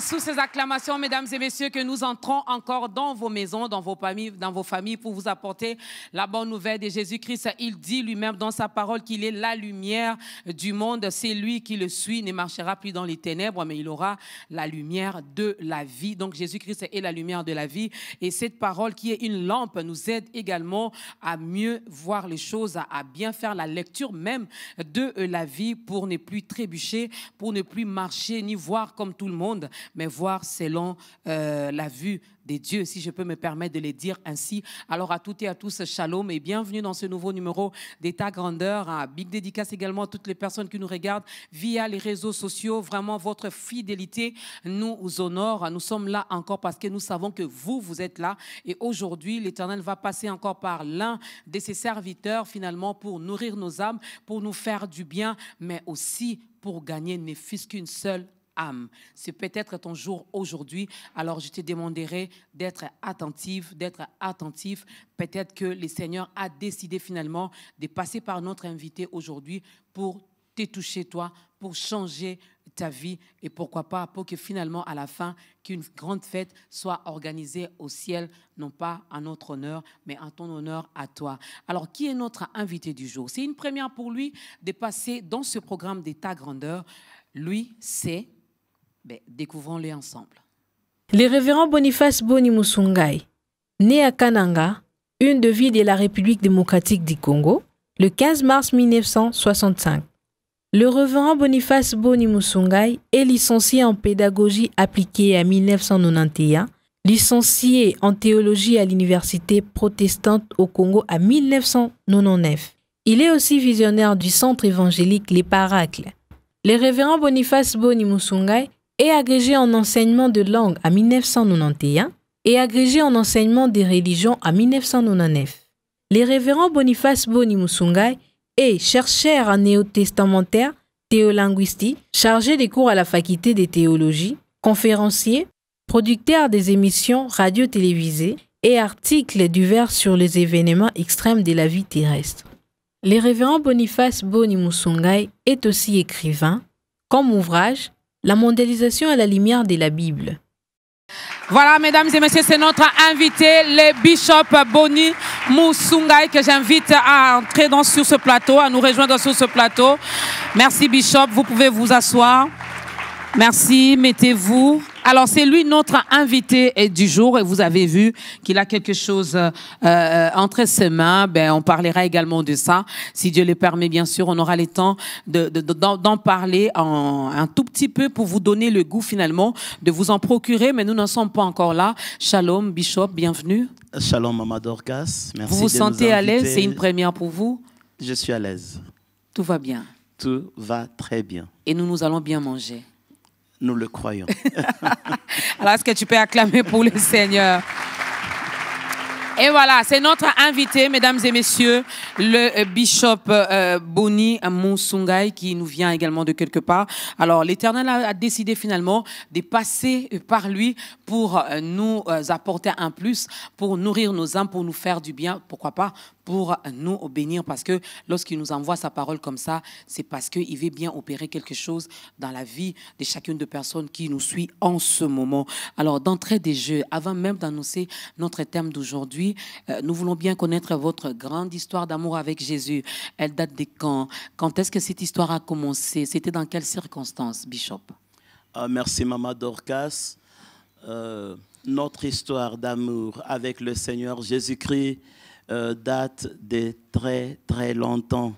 c'est sous ces acclamations, mesdames et messieurs, que nous entrons encore dans vos maisons, dans vos familles, dans vos familles pour vous apporter la bonne nouvelle de Jésus-Christ. Il dit lui-même dans sa parole qu'il est la lumière du monde. C'est lui qui le suit, ne marchera plus dans les ténèbres, mais il aura la lumière de la vie. Donc Jésus-Christ est la lumière de la vie. Et cette parole qui est une lampe nous aide également à mieux voir les choses, à bien faire la lecture même de la vie pour ne plus trébucher, pour ne plus marcher ni voir comme tout le monde, mais voir selon euh, la vue des dieux, si je peux me permettre de les dire ainsi. Alors à toutes et à tous, shalom et bienvenue dans ce nouveau numéro d'État Grandeur. Un big dédicace également à toutes les personnes qui nous regardent via les réseaux sociaux. Vraiment, votre fidélité nous honore. Nous sommes là encore parce que nous savons que vous, vous êtes là. Et aujourd'hui, l'Éternel va passer encore par l'un de ses serviteurs finalement pour nourrir nos âmes, pour nous faire du bien, mais aussi pour gagner ne fût qu'une seule C'est peut-être ton jour aujourd'hui. Alors je te demanderai d'être attentif, d'être attentif. Peut-être que le Seigneur a décidé finalement de passer par notre invité aujourd'hui pour te toucher toi, pour changer ta vie et pourquoi pas pour que finalement à la fin qu'une grande fête soit organisée au ciel non pas à notre honneur mais en ton honneur à toi. Alors qui est notre invité du jour? C'est une première pour lui de passer dans ce programme d'état grandeur. Lui, c'est ben, découvrons-les ensemble. Le révérend Boniface Boni Musungai, né à Kananga, une de vie de la République démocratique du Congo, le 15 mars 1965. Le révérend Boniface Boni Musungai est licencié en pédagogie appliquée à 1991, licencié en théologie à l'université protestante au Congo à 1999. Il est aussi visionnaire du centre évangélique Les Paracles. Le révérend Boniface Boni Musungai est agrégé en enseignement de langue en 1991 et agrégé en enseignement des religions en 1999. Le révérend Boniface Boni Musungai est chercheur en néo-testamentaire, théolinguistique, chargé des cours à la faculté de théologie, conférencier, producteur des émissions radio-télévisées et articles divers sur les événements extrêmes de la vie terrestre. Le révérend Boniface Boni Musungai est aussi écrivain, comme ouvrage la mondialisation à la lumière de la Bible. Voilà, mesdames et messieurs, c'est notre invité, le bishop Boni Moussungai, que j'invite à entrer dans, sur ce plateau, à nous rejoindre sur ce plateau. Merci, bishop. Vous pouvez vous asseoir. Merci, mettez-vous. Alors, c'est lui notre invité du jour et vous avez vu qu'il a quelque chose euh, euh, entre ses mains. Ben, on parlera également de ça. Si Dieu le permet, bien sûr, on aura le temps d'en de, parler en, un tout petit peu pour vous donner le goût finalement de vous en procurer, mais nous n'en sommes pas encore là. Shalom, Bishop, bienvenue. Shalom, Mama Dorcas. Merci. Vous vous sentez à l'aise? C'est une première pour vous? Je suis à l'aise. Tout va bien. Tout va très bien. Et nous, nous allons bien manger. Nous le croyons. Alors, est-ce que tu peux acclamer pour le Seigneur? Et voilà, c'est notre invité, mesdames et messieurs, le bishop euh, Boni Monsungai, qui nous vient également de quelque part. Alors, l'Éternel a, décidé finalement de passer par lui pour euh, nous euh, apporter un plus, pour nourrir nos âmes, pour nous faire du bien, pourquoi pas, pour nous bénir, parce que lorsqu'il nous envoie sa parole comme ça, c'est parce qu'il veut bien opérer quelque chose dans la vie de chacune des personnes qui nous suit en ce moment. Alors, d'entrée des jeux, avant même d'annoncer notre thème d'aujourd'hui, euh, nous voulons bien connaître votre grande histoire d'amour avec Jésus. Elle date de quand? Quand est-ce que cette histoire a commencé? C'était dans quelles circonstances, Bishop? Ah, Merci, Maman Dorcas. Euh, notre histoire d'amour avec le Seigneur Jésus-Christ euh, date de très très longtemps.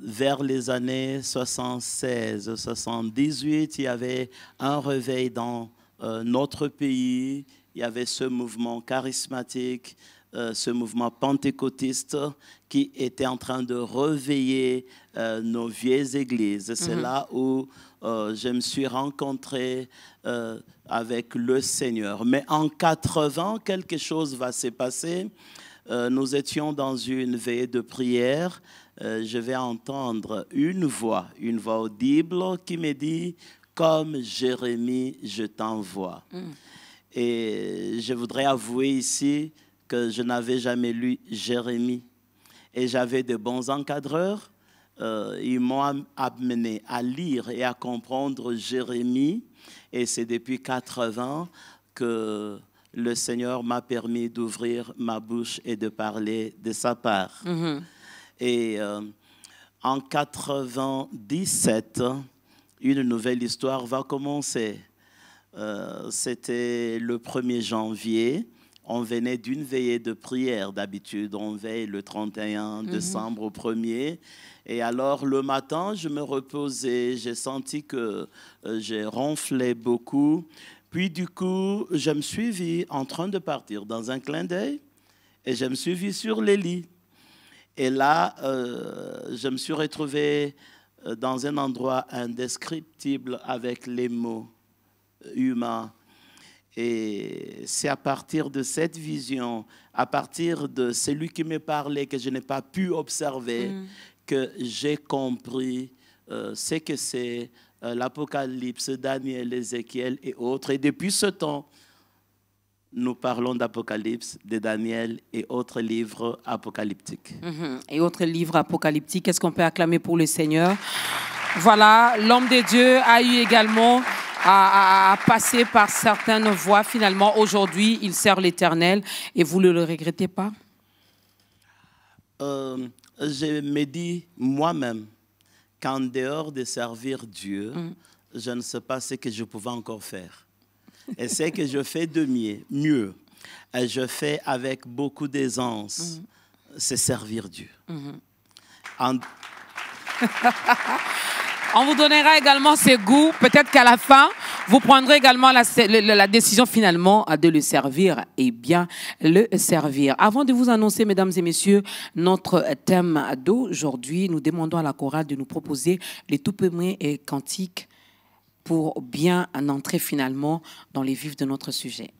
Vers les années 76, 78, il y avait un réveil dans notre pays. Il y avait ce mouvement charismatique, euh, ce mouvement pentecôtiste qui était en train de réveiller nos vieilles églises. C'est mhm. là où je me suis rencontré avec le Seigneur. Mais en 80, quelque chose va se passer. Euh, nous étions dans une veille de prière. Euh, je vais entendre une voix, une voix audible qui me dit, comme Jérémie, je t'envoie. Mm. Et je voudrais avouer ici que je n'avais jamais lu Jérémie. Et j'avais de bons encadreurs. euh, ils m'ont amené à lire et à comprendre Jérémie. Et c'est depuis 80 que le Seigneur m'a permis d'ouvrir ma bouche et de parler de sa part. Et euh, en 97, une nouvelle histoire va commencer. Euh, C'était le 1er janvier. On venait d'une veillée de prière. D'habitude, on veille le 31 décembre au 1er. Et alors, le matin, je me reposais. J'ai senti que euh, j'ai ronflé beaucoup. Puis, du coup, je me suis vu en train de partir dans un clin d'œil. Et je me suis vu sur les lits. Et là, euh, je me suis retrouvé dans un endroit indescriptible avec les mots humains. Et c'est à partir de cette vision, à partir de celui qui me parlait que je n'ai pas pu observer, que j'ai compris euh, ce que c'est euh, l'Apocalypse, Daniel, Ézéchiel et autres. Et depuis ce temps, nous parlons d'Apocalypse, de Daniel et autres livres apocalyptiques. Mhm. Et autres livres apocalyptiques, qu'est-ce qu'on peut acclamer pour le Seigneur? Voilà, l'homme de Dieu a eu également à, à- à passer par certaines voies. Finalement, aujourd'hui, il sert l'Éternel et vous ne le regrettez pas? Euh, je me dis moi-même qu'en dehors de servir Dieu, je ne sais pas ce que je pouvais encore faire. Et ce que je fais de mieux, mieux et je fais avec beaucoup d'aisance, c'est servir Dieu. En- On vous donnera également ses goûts. Peut-être qu'à la fin, vous prendrez également la, décision finalement de le servir et bien le servir. Avant de vous annoncer, mesdames et messieurs, notre thème d'aujourd'hui, nous demandons à la chorale de nous proposer les tout premiers euh, cantiques pour bien en entrer finalement dans les vifs de notre sujet.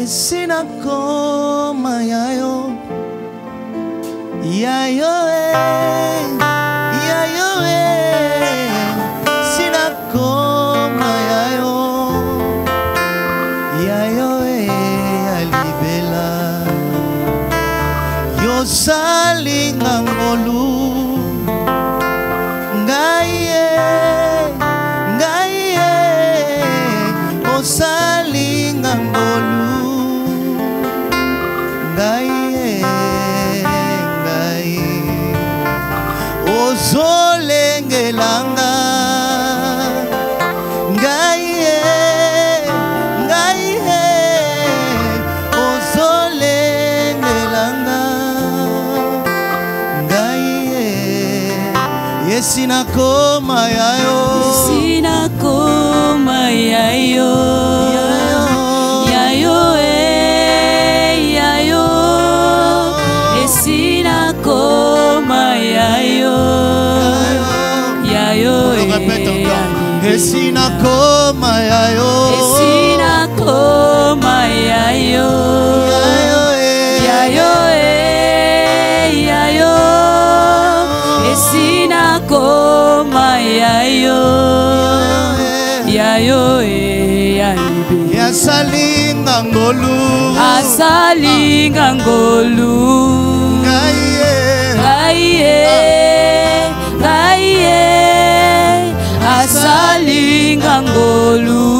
pesi na koma ya yo ya yo eh. nakoma ya yo. Si nakoma ya yo. Ya yo e ya yo. Eh, esi nakoma ya yo. Ya yo e esi eh, nakoma ya yo. ngolu. Azali nga ngolu. Ngai ye. Ngai ye. Ah. Ngai ye. Azali nga ngolu.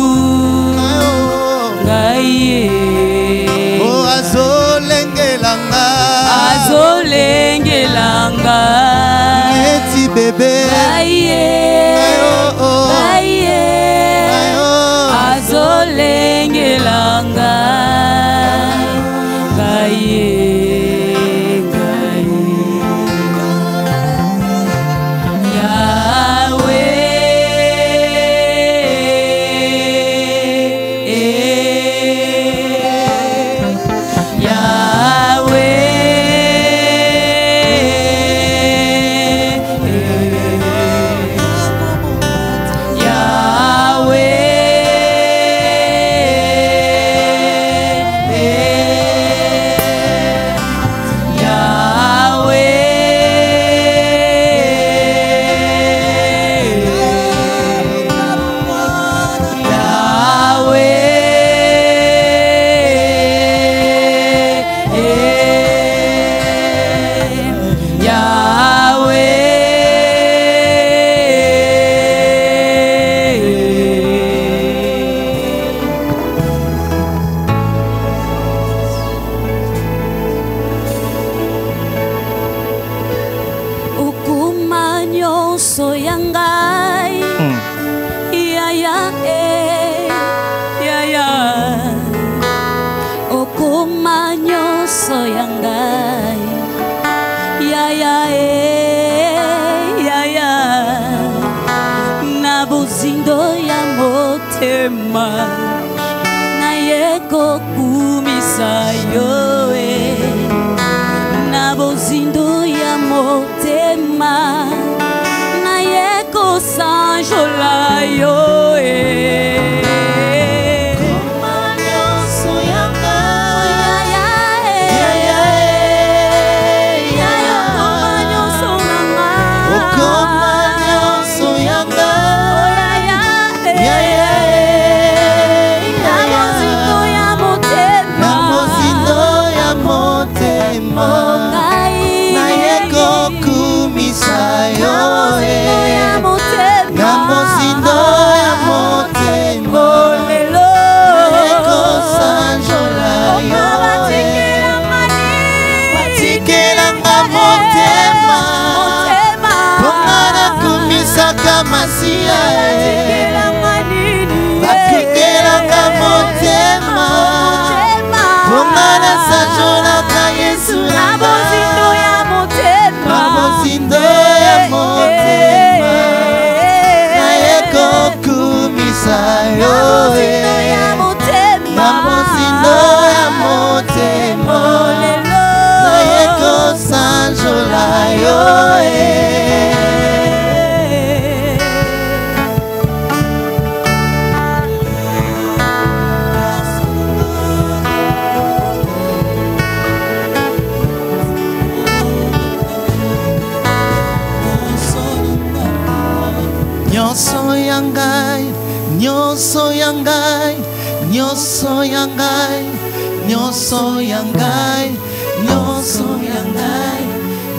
Nyonso ya ngai nyonso ya ngai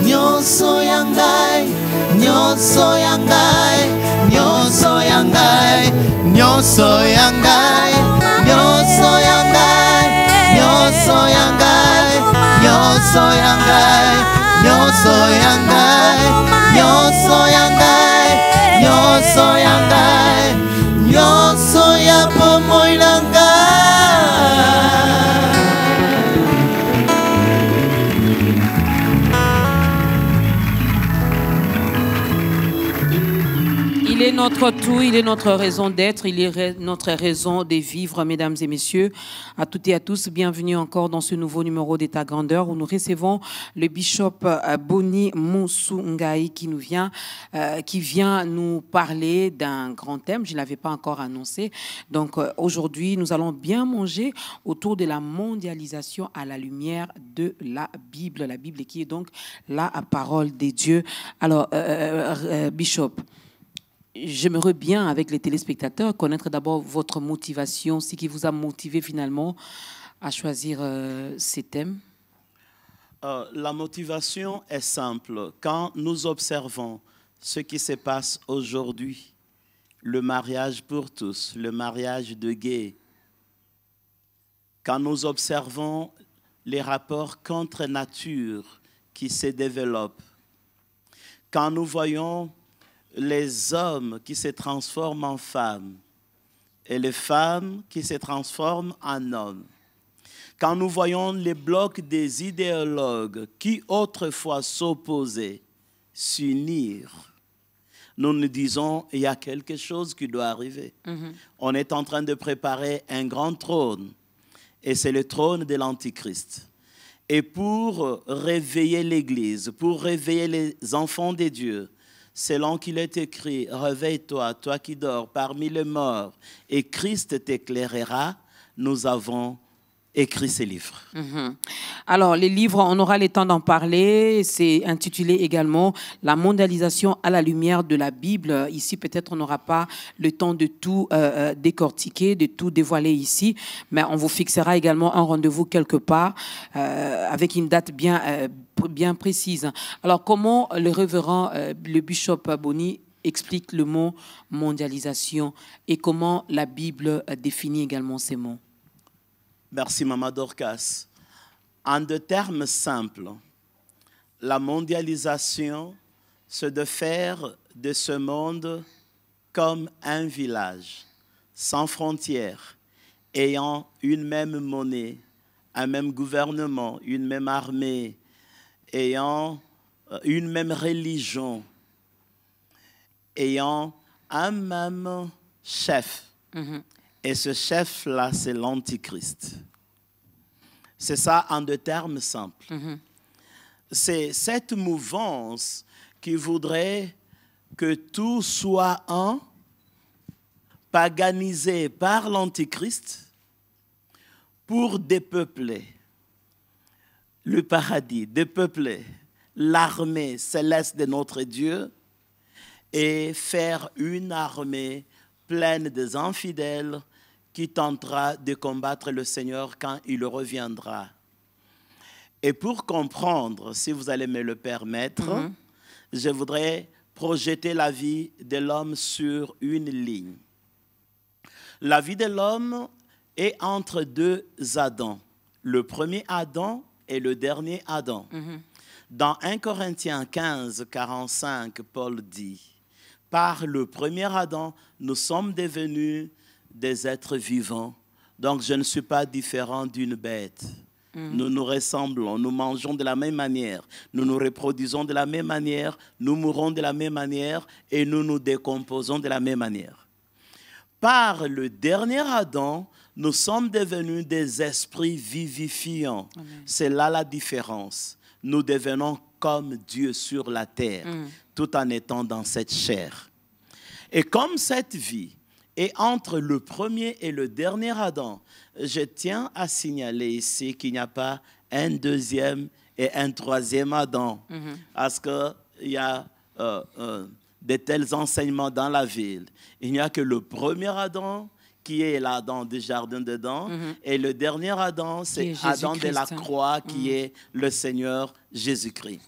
nyonso ya ngai nyonso ya ngai nyonso ya ngai nyonso ya ngai nyonso ya ngai nyonso ya ngai nyonso ya ngai tout, il est notre raison d'être, il est notre raison de vivre, mesdames et messieurs. À toutes et à tous, bienvenue encore dans ce nouveau numéro d'État Grandeur où nous recevons le bishop euh, Boni Monsungai qui nous vient, euh, qui vient nous parler d'un grand thème. Je ne l'avais pas encore annoncé. Donc euh, aujourd'hui, nous allons bien manger autour de la mondialisation à la lumière de la Bible. La Bible qui est donc la parole des dieux. Alors, euh, euh, euh, bishop, J'aimerais bien, avec les téléspectateurs, connaître d'abord votre motivation, ce qui vous a motivé finalement à choisir euh, ces thèmes. Euh, la motivation est simple. Quand nous observons ce qui se passe aujourd'hui, le mariage pour tous, le mariage de gays, quand nous observons les rapports contre nature qui se développent, quand nous voyons les hommes qui se transforment en femmes et les femmes qui se transforment en hommes, quand nous voyons les blocs des idéologues qui autrefois s'opposaient s'unir, nous nous disons, il y a quelque chose qui doit arriver. On est en train de préparer un grand trône, et c'est le trône de l'Antichrist. Et pour réveiller l'Église, pour réveiller les enfants de Dieu, selon qu'il est écrit, réveille-toi, toi qui dors parmi les morts, et Christ t'éclairera, nous avons écrit ces livres. Mhm. Alors, les livres, on aura le temps d'en parler. C'est intitulé également La mondialisation à la lumière de la Bible. Ici, peut-être, on n'aura pas le temps de tout euh, euh, décortiquer, de tout dévoiler ici, mais on vous fixera également un rendez-vous quelque part euh, avec une date bien, bien précise. Alors, comment le révérend, le bishop Boni, explique le mot mondialisation et comment la Bible définit également ces mots? Merci, Maman Dorcas. En deux termes simples, la mondialisation, c'est de faire de ce monde comme un village, sans frontières, ayant une même monnaie, un même gouvernement, une même armée, ayant euh, une même religion, ayant un même chef. Et ce chef-là, c'est l'Antichrist. C'est ça en deux termes simples. C'est cette mouvance qui voudrait que tout soit un, paganisé par l'Antichrist pour dépeupler le paradis, dépeupler l'armée céleste de notre Dieu et faire une armée pleine des infidèles qui tentera de combattre le Seigneur quand il reviendra. Et pour comprendre, si vous allez me le permettre, je voudrais projeter la vie de l'homme sur une ligne. La vie de l'homme est entre deux Adams, le premier Adam et le dernier Adam. Dans 1 Corinthiens 15, 45, Paul dit, par le premier Adam, nous sommes devenus des êtres vivants. Donc je ne suis pas différent d'une bête. Nous nous ressemblons, nous mangeons de la même manière, nous nous reproduisons de la même manière, nous mourons de la même manière et nous nous décomposons de la même manière. Par le dernier Adam, nous sommes devenus des esprits vivifiants. C'est là la différence. Nous devenons comme Dieu sur la terre, tout en étant dans cette chair. Et comme cette vie est entre le premier et le dernier Adam, je tiens à signaler ici qu'il n'y a pas un deuxième et un troisième Adam. Parce qu'il y a euh, euh, de tels enseignements dans la ville. Il n'y a que le premier Adam qui est l'Adam du jardin dedans, et le dernier Adam, c'est est Adam de la croix qui est le Seigneur Jésus-Christ.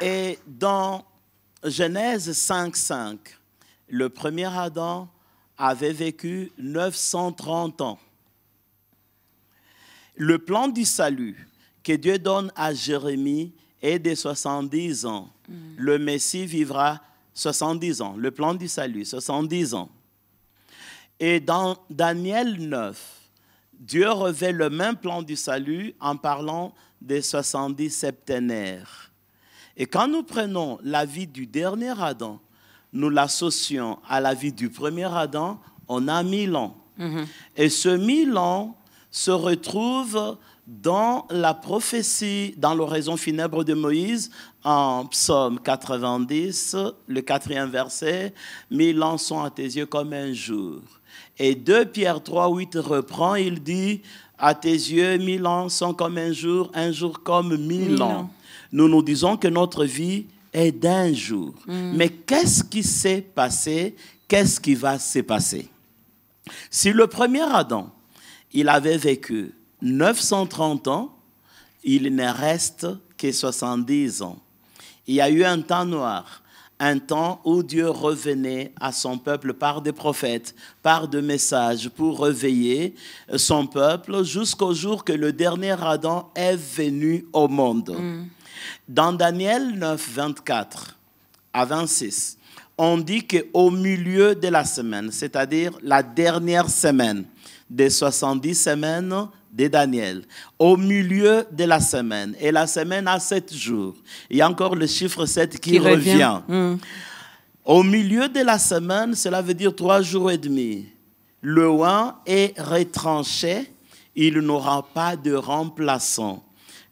Et dans Genèse 5.5, le premier Adam avait vécu 930 ans. Le plan du salut que Dieu donne à Jérémie est de 70 ans. Le Messie vivra 70 ans. Le plan du salut, 70 ans. Et dans Daniel 9, Dieu revêt le même plan du salut en parlant des 70 septénaires. Et quand nous prenons la vie du dernier Adam, nous l'associons à la vie du premier Adam, on a mille ans. Et ce mille ans se retrouve dans la prophétie, dans l'oraison funèbre de Moïse, en psaume 90, le quatrième verset, Mille ans sont à tes yeux comme un jour. Et 2 Pierre 3, 8 reprend, il dit, à tes yeux, mille ans sont comme un jour, un jour comme mille, Mille ans. ans. Nous nous disons que notre vie est d'un jour. Mais qu'est-ce qui s'est passé? Qu'est-ce qui va se passer? Si le premier Adam, il avait vécu 930 ans, il ne reste que 70 ans. Il y a eu un temps noir, un temps où Dieu revenait à son peuple par des prophètes, par des messages pour réveiller son peuple jusqu'au jour que le dernier Adam est venu au monde. Dans Daniel 9, 24 à 26, on dit qu'au milieu de la semaine, c'est-à-dire la dernière semaine des 70 semaines de Daniel, au milieu de la semaine, et la semaine a sept jours, il y a encore le chiffre 7 qui, Qui revient. revient. Au milieu de la semaine, cela veut dire trois jours et demi. Le oin est retranché, il n'aura pas de remplaçant.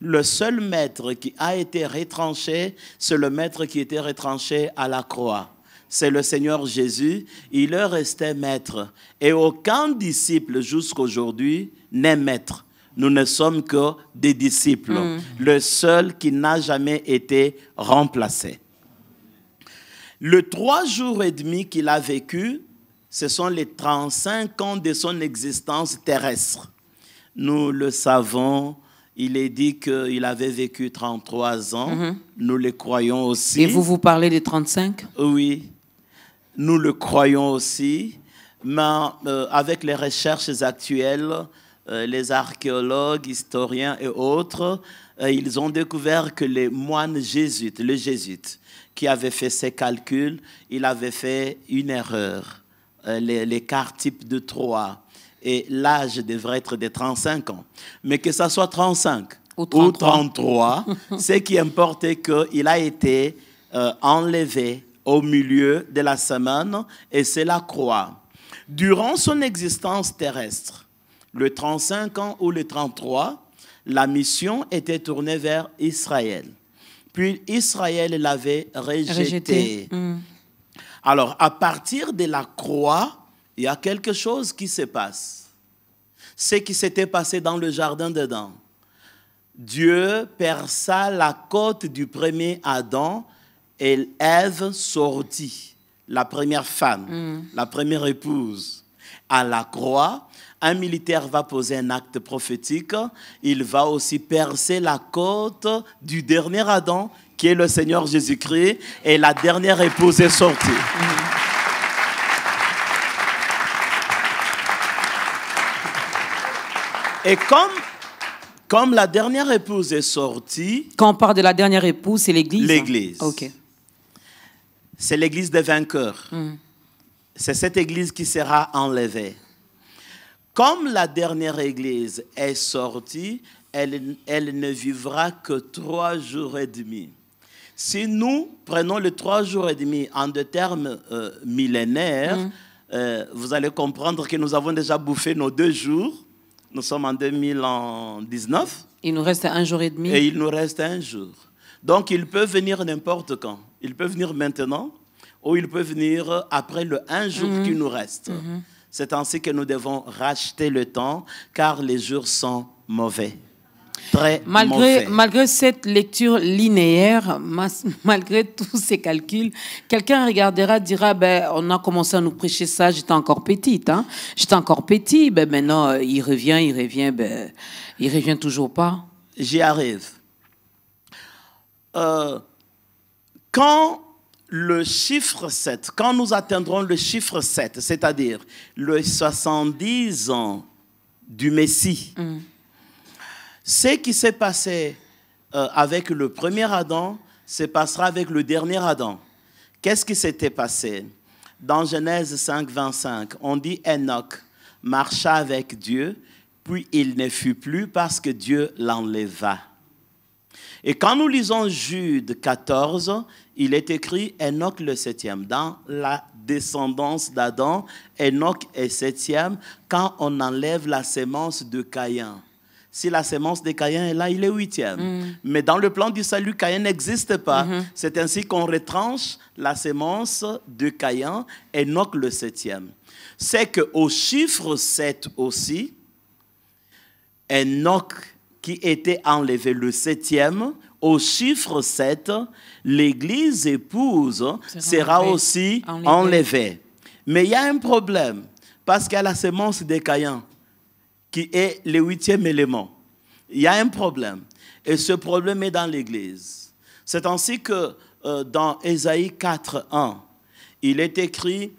Le seul maître qui a été retranché, c'est le maître qui était retranché à la croix. C'est le Seigneur Jésus. Il est resté maître. Et aucun disciple jusqu'aujourd'hui n'est maître. Nous ne sommes que des disciples. Le seul qui n'a jamais été remplacé. Le trois jours et demi qu'il a vécu, ce sont les 35 ans de son existence terrestre. Nous le savons, il est dit qu'il avait vécu 33 ans. Nous le croyons aussi. Et vous, vous parlez des 35 Oui, nous le croyons aussi, mais euh, avec les recherches actuelles, euh, les archéologues, historiens et autres, euh, ils ont découvert que les moines jésuites, le jésuite, qui avait fait ces calculs, il avait fait une erreur. Les, l'écart type de 3 et l'âge devrait être de 35 ans. Mais que ça soit 35 Ou ou 33. 33, ce qui importe est qu'il a été euh, enlevé au milieu de la semaine et c'est la croix. Durant son existence terrestre, le 35 ans ou le 33, la mission était tournée vers Israël. Puis Israël l'avait rejeté. Rejeté. Mm. Alors, à partir de la croix, il y a quelque chose qui se passe. Ce qui s'était passé dans le jardin d'Éden. Dieu perça la côte du premier Adam et Ève sortit, la première femme, la première épouse. À la croix, un militaire va poser un acte prophétique. Il va aussi percer la côte du dernier Adam, qui est le Seigneur Jésus-Christ, et la dernière épouse est sortie. Et comme, comme la dernière épouse est sortie, Quand on parle de la dernière épouse, c'est l'église. hein? L'église. Ok. c'est l'église des vainqueurs. C'est cette église qui sera enlevée. Comme la dernière église est sortie, elle, elle ne vivra que trois jours et demi. Si nous prenons les trois jours et demi en des termes euh, millénaires, euh, vous allez comprendre que nous avons déjà bouffé nos deux jours. Nous sommes en 2019 Il nous reste un jour et demi. et il nous reste un jour. Donc, il peut venir n'importe quand. Il peut venir maintenant ou il peut venir après le un jour qui nous reste. C'est ainsi que nous devons racheter le temps car les jours sont mauvais. Très Malgré, mauvais. malgré cette lecture linéaire, malgré tous ces calculs, quelqu'un regardera, dira, ben, on a commencé à nous prêcher ça, j'étais encore petite, hein. J'étais encore petit, ben, maintenant, euh, il revient, il revient, ben, il revient toujours pas. J'y arrive. Euh, quand le chiffre 7, quand nous atteindrons le chiffre 7, c'est-à-dire le 70 ans du Messie, ce qui s'est passé euh, avec le premier Adam se passera avec le dernier Adam. Qu'est-ce qui s'était passé? Dans Genèse 5, 25, on dit Enoch marcha avec Dieu, puis il ne fut plus parce que Dieu l'enleva. Et quand nous lisons Jude 14, il est écrit Enoch le septième. Dans la descendance d'Adam, Enoch est septième quand on enlève la sémence de Caïn. Si la sémence de Caïn est là, il est huitième. Mais dans le plan du salut, Caïn n'existe pas. C'est ainsi qu'on retranche la sémence de Caïn, Enoch le septième. C'est qu'au chiffre 7 aussi, Enoch qui était enlevé le septième, au chiffre 7, l'église épouse Sera aussi Enlevée. enlevée. Mais il y a un problème, parce qu'il y a la sémence de Caïn, qui est le huitième élément. Il y a un problème. Et ce problème est dans l'église. C'est ainsi que euh, dans Ésaïe 4, 1, il est écrit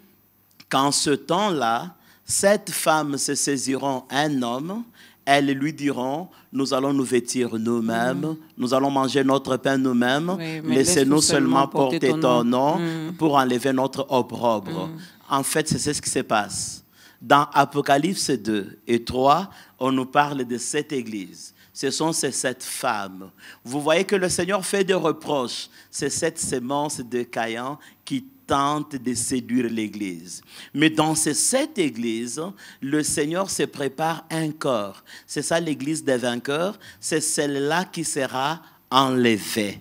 qu'en ce temps-là, sept femmes se saisiront un homme, elles lui diront, nous allons nous vêtir nous-mêmes, nous allons manger notre pain nous-mêmes, Oui, laissez-nous seulement porter ton nom Mm. pour enlever notre opprobre. En fait, c'est ce qui se passe. Dans Apocalypse 2 et 3, on nous parle de cette église. Ce sont ces sept femmes. Vous voyez que le Seigneur fait des reproches. C'est cette sémence de Caïn qui tente de séduire l'église. Mais dans ces sept églises, le Seigneur se prépare un corps. C'est ça l'église des vainqueurs? C'est celle-là qui sera enlevée.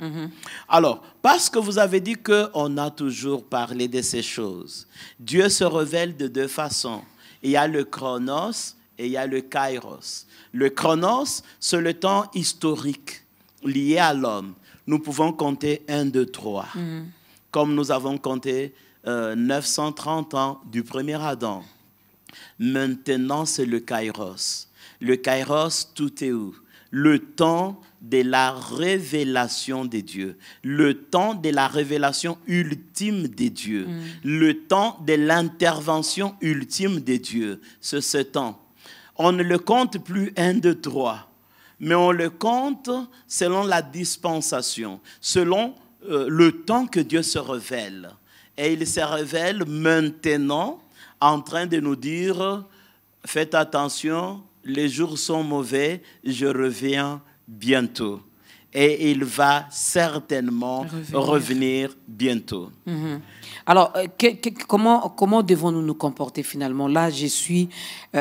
Alors, parce que vous avez dit qu'on a toujours parlé de ces choses, Dieu se révèle de deux façons. Il y a le chronos et il y a le kairos. Le chronos, c'est le temps historique lié à l'homme. Nous pouvons compter 1, 2, 3. Comme nous avons compté euh, 930 ans du premier Adam. Maintenant, c'est le kairos. Le kairos, tout est où? Le temps de la révélation des dieux, le temps de la révélation ultime des dieux, le temps de l'intervention ultime des dieux. C'est ce temps. on ne le compte plus un, deux, trois, mais on le compte selon la dispensation, selon euh, le temps que Dieu se révèle. Et il se révèle maintenant en train de nous dire, faites attention, les jours sont mauvais, je reviens bientôt. Et il va certainement Revenir. revenir, bientôt. Mhm. Alors, euh, que- que- comment, comment devons-nous nous comporter finalement? Là, je suis euh,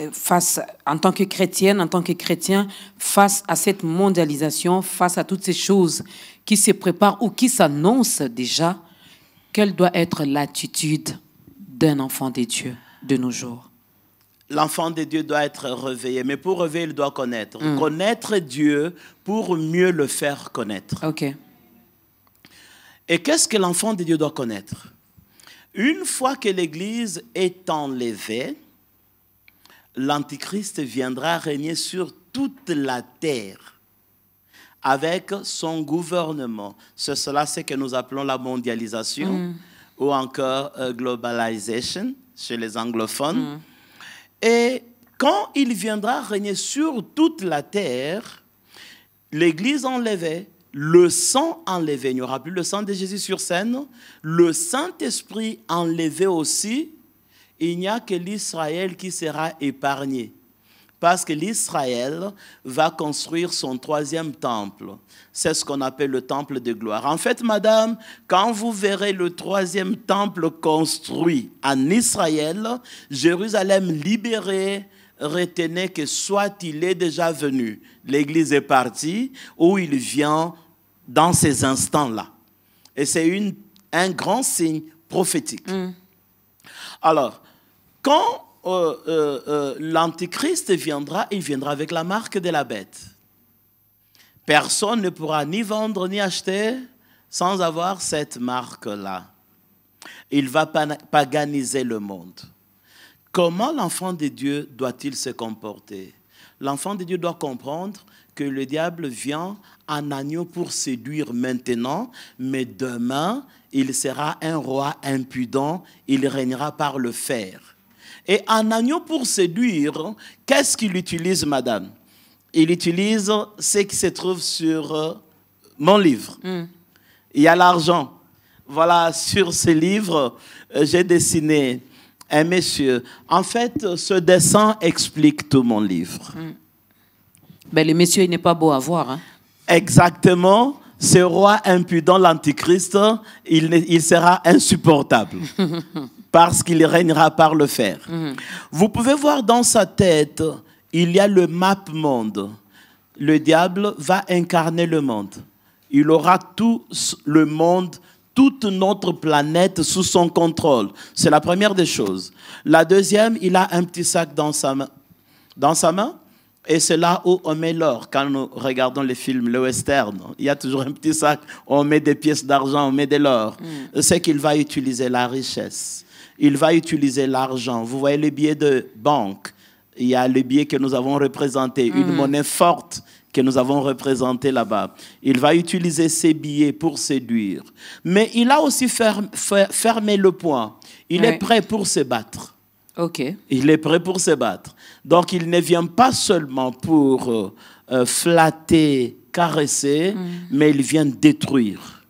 euh, face, en tant que chrétienne, en tant que chrétien, face à cette mondialisation, face à toutes ces choses qui se préparent ou qui s'annoncent déjà. Quelle doit être l'attitude d'un enfant de Dieu de nos jours? L'enfant de Dieu doit être réveillé, mais pour réveiller, il doit connaître. Connaître Dieu pour mieux le faire connaître. Ok. Et qu'est-ce que l'enfant de Dieu doit connaître? Une fois que l'Église est enlevée, l'Antichrist viendra régner sur toute la terre avec son gouvernement. C'est cela ce que nous appelons la mondialisation ou encore euh, globalization chez les anglophones. Et quand il viendra régner sur toute la terre, l'Église enlevée, le sang enlevé, il n'y aura plus le sang de Jésus sur scène, le Saint-Esprit enlevé aussi, il n'y a que l'Israël qui sera épargné. Parce que l'Israël va construire son troisième temple. C'est ce qu'on appelle le temple de gloire. En fait, madame, quand vous verrez le troisième temple construit en Israël, Jérusalem libérée, retenez que soit il est déjà venu, l'Église est partie, ou il vient dans ces instants-là. Et c'est un grand signe prophétique. Alors, quand euh, euh, euh, l'Antichrist viendra, il viendra avec la marque de la bête. Personne ne pourra ni vendre ni acheter sans avoir cette marque-là. Il va paganiser le monde. Comment l'enfant de Dieu doit-il se comporter? L'enfant de Dieu doit comprendre que le diable vient en agneau pour séduire maintenant, mais demain, il sera un roi impudent, il régnera par le fer. Et en agneau pour séduire, qu'est-ce qu'il utilise, madame? Il utilise ce qui se trouve sur euh, mon livre. Il y a l'argent. Voilà, sur ce livre, euh, j'ai dessiné un monsieur. En fait, ce dessin explique tout mon livre. Ben, le monsieur, il n'est pas beau à voir. Hein? Exactement, ce roi impudent, l'antichrist, il, il sera insupportable parce qu'il régnera par le fer. Vous pouvez voir dans sa tête, il y a le map monde. Le diable va incarner le monde. Il aura tout le monde, toute notre planète sous son contrôle. C'est la première des choses. La deuxième, il a un petit sac dans sa main. Dans sa main et c'est là où on met l'or. Quand nous regardons les films, le western, il y a toujours un petit sac, on met des pièces d'argent, on met de l'or. C'est qu'il va utiliser la richesse. Il va utiliser l'argent. Vous voyez les billets de banque. Il y a les billets que nous avons représentés, une monnaie forte que nous avons représentée là-bas. Il va utiliser ces billets pour séduire. Mais il a aussi ferm- fer- fermé le point. Il Ouais. est prêt pour se battre. Ok. Il est prêt pour se battre. Donc il ne vient pas seulement pour euh, euh, flatter, caresser, mais il vient détruire.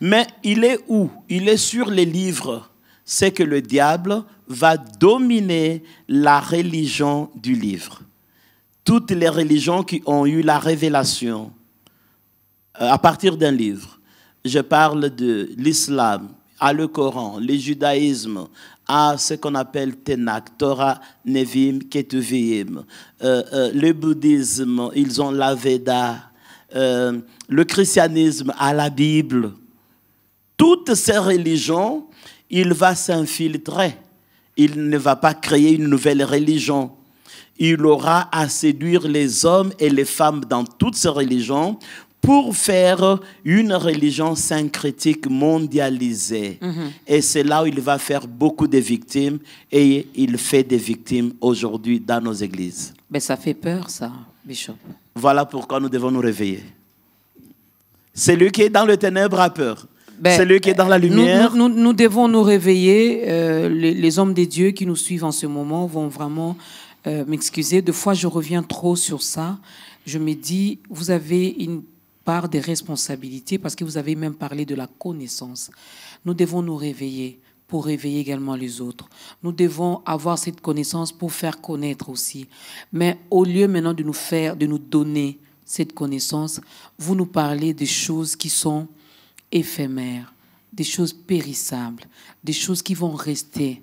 Mais il est où? Il est sur les livres. C'est que le diable va dominer la religion du livre. Toutes les religions qui ont eu la révélation euh, à partir d'un livre. Je parle de l'islam, à le Coran, le judaïsme, à ce qu'on appelle Ténak, Torah, Nevim, Ketuvim. Euh, euh, le bouddhisme, ils ont la Veda. Le christianisme à la Bible. Toutes ces religions, il va s'infiltrer. Il ne va pas créer une nouvelle religion. Il aura à séduire les hommes et les femmes dans toutes ces religions pour faire une religion syncrétique mondialisée. Et c'est là où il va faire beaucoup de victimes et il fait des victimes aujourd'hui dans nos églises. Ben, ça fait peur, ça, Bishop. Voilà pourquoi nous devons nous réveiller. Celui qui est dans le ténèbre a peur. Ben, Celui qui est dans la Nous- lumière, Nous, nous- nous devons nous réveiller. euh, les, les hommes des dieux qui nous suivent en ce moment vont vraiment euh, m'excuser. Deux fois, je reviens trop sur ça. Je me dis, vous avez une part des responsabilités parce que vous avez même parlé de la connaissance. Nous devons nous réveiller pour réveiller également les autres. Nous devons avoir cette connaissance pour faire connaître aussi. Mais au lieu maintenant de nous faire, de nous donner cette connaissance, vous nous parlez des choses qui sont éphémères, des choses périssables, des choses qui vont rester.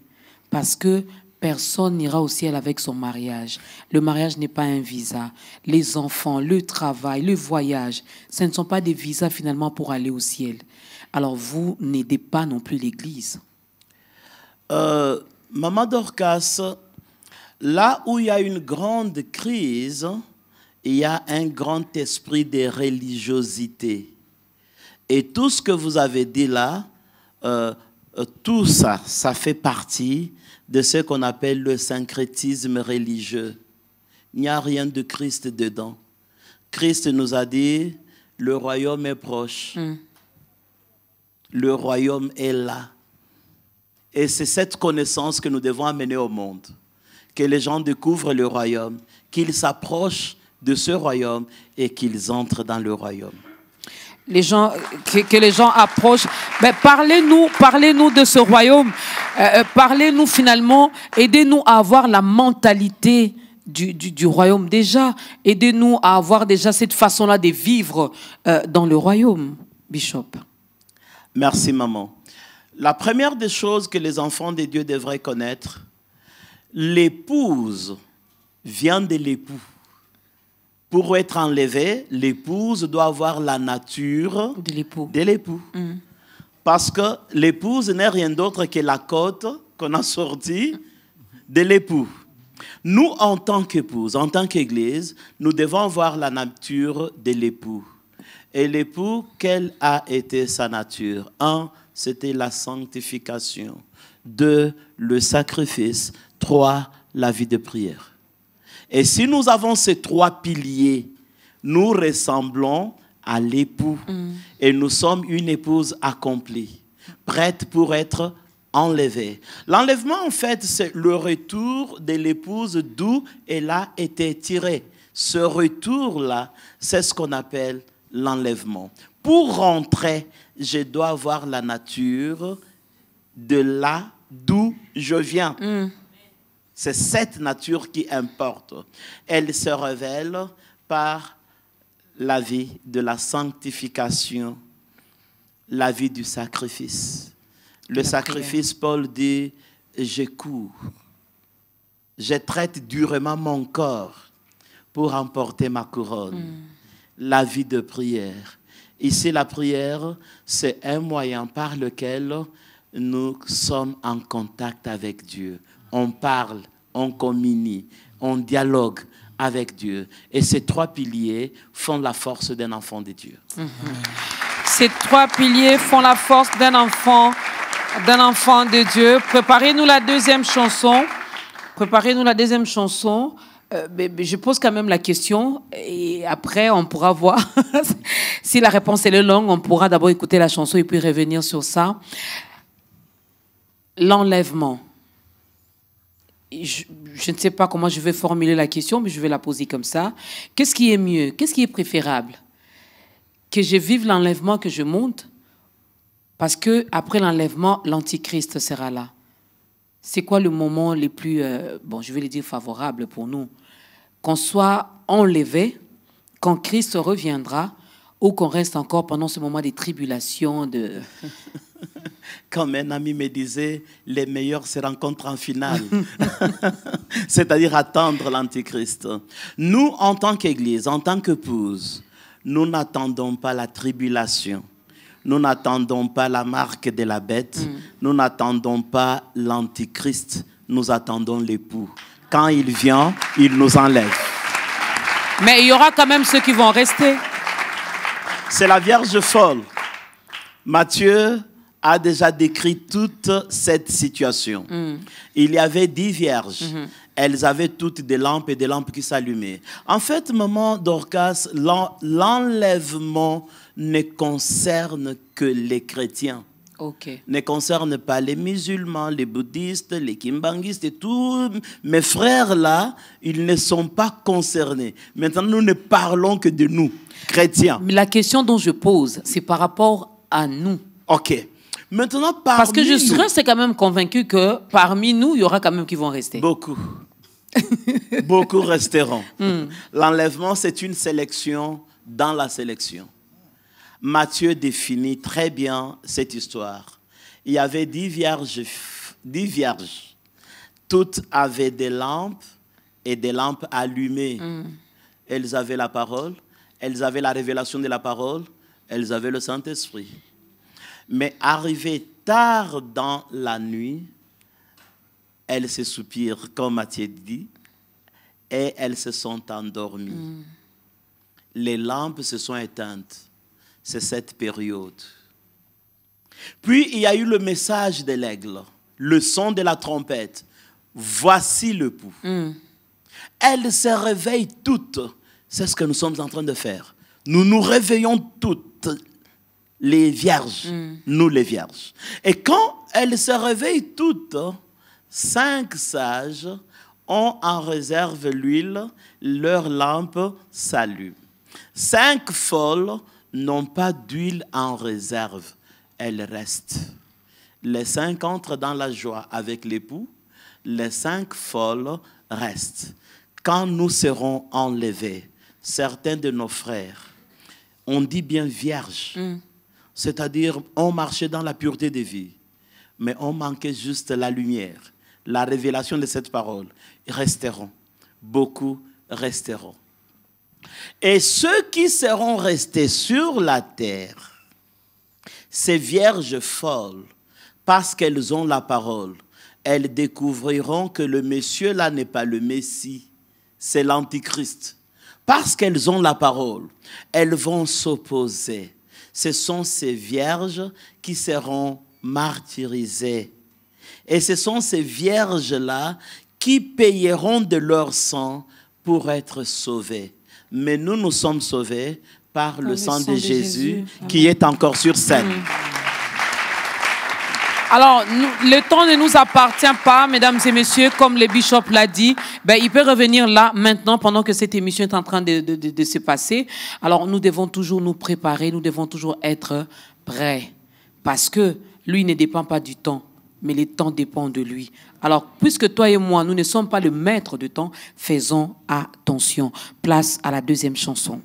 Parce que personne n'ira au ciel avec son mariage. Le mariage n'est pas un visa. Les enfants, le travail, le voyage, ce ne sont pas des visas finalement pour aller au ciel. Alors vous n'aidez pas non plus l'Église. Euh, Maman Dorcas, là où il y a une grande crise, il y a un grand esprit de religiosité. Et tout ce que vous avez dit là, euh, euh, tout ça, ça fait partie de ce qu'on appelle le syncrétisme religieux. Il n'y a rien de Christ dedans. Christ nous a dit, le royaume est proche. Le royaume est là. Et c'est cette connaissance que nous devons amener au monde. Que les gens découvrent le royaume, qu'ils s'approchent de ce royaume et qu'ils entrent dans le royaume. Les gens, que, les gens approchent. Mais parlez-nous, parlez-nous de ce royaume. Euh, euh, parlez-nous finalement, aidez-nous à avoir la mentalité du, du- du royaume déjà. Aidez-nous à avoir déjà cette façon-là de vivre euh, dans le royaume, Bishop. Merci, maman. La première des choses que les enfants de Dieu devraient connaître, l'épouse vient de l'époux. Pour être enlevée, l'épouse doit avoir la nature De l'époux. de l'époux. Parce que l'épouse n'est rien d'autre que la côte qu'on a sortie de l'époux. Nous, en tant qu'épouse, en tant qu'Église, nous devons voir la nature de l'époux. Et l'époux, quelle a été sa nature? Un, c'était la sanctification. Deux, le sacrifice. Trois, la vie de prière. Et si nous avons ces trois piliers, nous ressemblons à l'époux. Et nous sommes une épouse accomplie, prête pour être enlevée. L'enlèvement, en fait, c'est le retour de l'épouse d'où elle a été tirée. Ce retour-là, c'est ce qu'on appelle l'enlèvement. Pour rentrer, je dois avoir la nature de là d'où je viens. C'est cette nature qui importe. Elle se révèle par la vie de la sanctification, la vie du sacrifice. Le sacrifice, Paul dit, je cours, je traite durement mon corps pour emporter ma couronne. La vie de prière. Ici, la prière, c'est un moyen par lequel nous sommes en contact avec Dieu. On parle, on communie, on dialogue avec Dieu. Et ces trois piliers font la force d'un enfant de Dieu. Ces trois piliers font la force d'un enfant, d'un enfant de Dieu. Préparez-nous la deuxième chanson. Préparez-nous la deuxième chanson. Euh, je pose quand même la question et après on pourra voir si la réponse est longue. On pourra d'abord écouter la chanson et puis revenir sur ça. L'enlèvement. Je, ne sais pas comment je vais formuler la question, mais je vais la poser comme ça. Qu'est-ce qui est mieux? Qu'est-ce qui est préférable? Que je vive l'enlèvement, que je monte, parce que après l'enlèvement, l'antichrist sera là. C'est quoi le moment le plus, euh, bon, je vais le dire favorable pour nous, qu'on soit enlevé quand Christ reviendra, ou qu'on reste encore pendant ce moment des tribulations, de Comme un ami me disait, les meilleurs se rencontrent en finale. C'est-à-dire attendre l'Antichrist. Nous, en tant qu'Église, en tant qu'épouse, nous n'attendons pas la tribulation. Nous n'attendons pas la marque de la bête. Nous n'attendons pas l'Antichrist. Nous attendons l'époux. Quand il vient, il nous enlève. Mais il y aura quand même ceux qui vont rester. C'est la Vierge folle. Matthieu a déjà décrit toute cette situation. Il y avait dix vierges. Elles avaient toutes des lampes et des lampes qui s'allumaient. En fait, maman Dorcas, l'en- l'enlèvement ne concerne que les chrétiens. Ok. ne concerne pas les musulmans, les bouddhistes, les kimbanguistes et tous mes frères là, ils ne sont pas concernés. Maintenant, nous ne parlons que de nous, chrétiens. Mais la question dont je pose, c'est par rapport à nous. Ok. Maintenant, parmi Parce que je nous- serais quand même convaincu que parmi nous, il y aura quand même qui vont rester. Beaucoup. Beaucoup resteront. Hmm. L'enlèvement, c'est une sélection dans la sélection. Matthieu définit très bien cette histoire. Il y avait dix vierges, dix vierges. Toutes avaient des lampes et des lampes allumées. Elles avaient la parole, elles avaient la révélation de la parole, elles avaient le Saint-Esprit. Mais arrivé tard dans la nuit, elles se soupirent, comme Matthieu dit, et elles se sont endormies. Les lampes se sont éteintes. C'est cette période. Puis il y a eu le message de l'aigle, le son de la trompette. Voici le pouls. Elles se réveillent toutes. C'est ce que nous sommes en train de faire. Nous nous réveillons toutes, les vierges, nous les vierges. Et quand elles se réveillent toutes, cinq sages ont en réserve l'huile, leurs lampes s'allument. Cinq folles n'ont pas d'huile en réserve, elles restent. Les cinq entrent dans la joie avec l'époux, les cinq folles restent. Quand nous serons enlevés, certains de nos frères, on dit bien vierges, c'est-à-dire on marchait dans la pureté de vie, mais on manquait juste la lumière, la révélation de cette parole. Ils resteront, beaucoup resteront. Et ceux qui seront restés sur la terre, ces vierges folles, parce qu'elles ont la parole, elles découvriront que le monsieur là n'est pas le Messie, c'est l'Antichrist. Parce qu'elles ont la parole, elles vont s'opposer. Ce sont ces vierges qui seront martyrisées. Et ce sont ces vierges-là qui payeront de leur sang pour être sauvées. Mais nous, nous sommes sauvés par le, sang, de, Jésus, qui est encore sur scène. Alors, le temps ne nous appartient pas, mesdames et messieurs, comme le bishop l'a dit. Ben, il peut revenir là, maintenant, pendant que cette émission est en train de- de se passer. Alors, nous devons toujours nous préparer, nous devons toujours être prêts. Parce que lui ne dépend pas du temps, mais le temps dépend de lui. Alors, puisque toi et moi, nous ne sommes pas le maître du temps, faisons attention. Place à la deuxième chanson.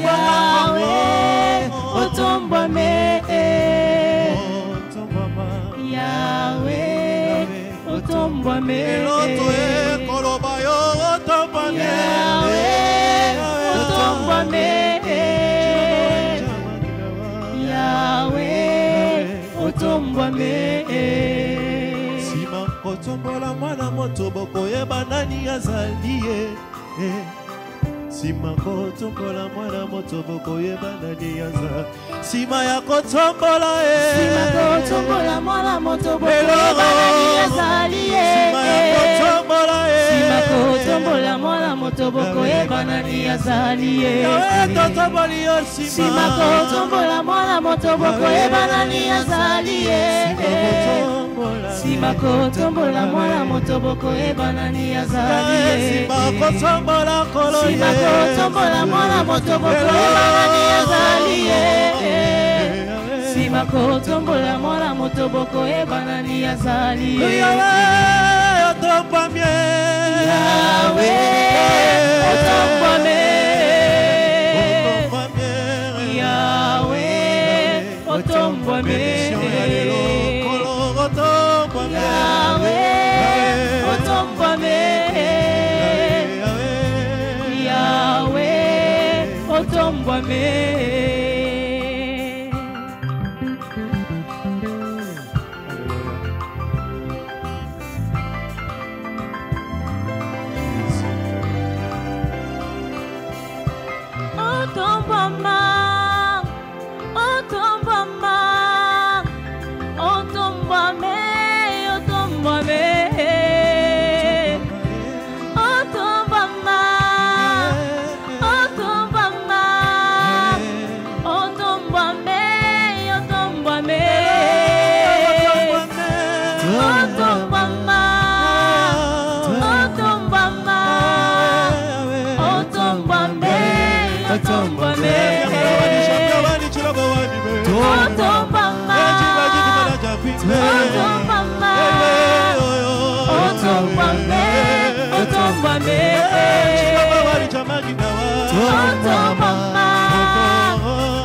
yawe eh. otombame yawe otombame eloto ekoloba eh. yo otombame yawe otombame eh. yawe otombame nsima kotombola mwana moto bokoyeba nani azali ye eh. Nsima kotombola mwana moto bokoyeba nani aza. Nsima ya kotombola ye. Sima kotombola mwana moto bokoyeba nani azali ye. Nsima ya kotombola ye. Sima kotombola mwana moto bokoyeba nani azali ye. Yawe totomboli yo nsima sima kotombola mwana moto bokoyeba nani azali ye sima kotombola mwana moto bokoyeba nani azali ye nsima kotombola kolo sima ye kotombola mwana moto bokoyeba nani azali ye sima kotombola mwana Yahweh, otombwa me.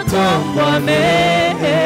utamwamehe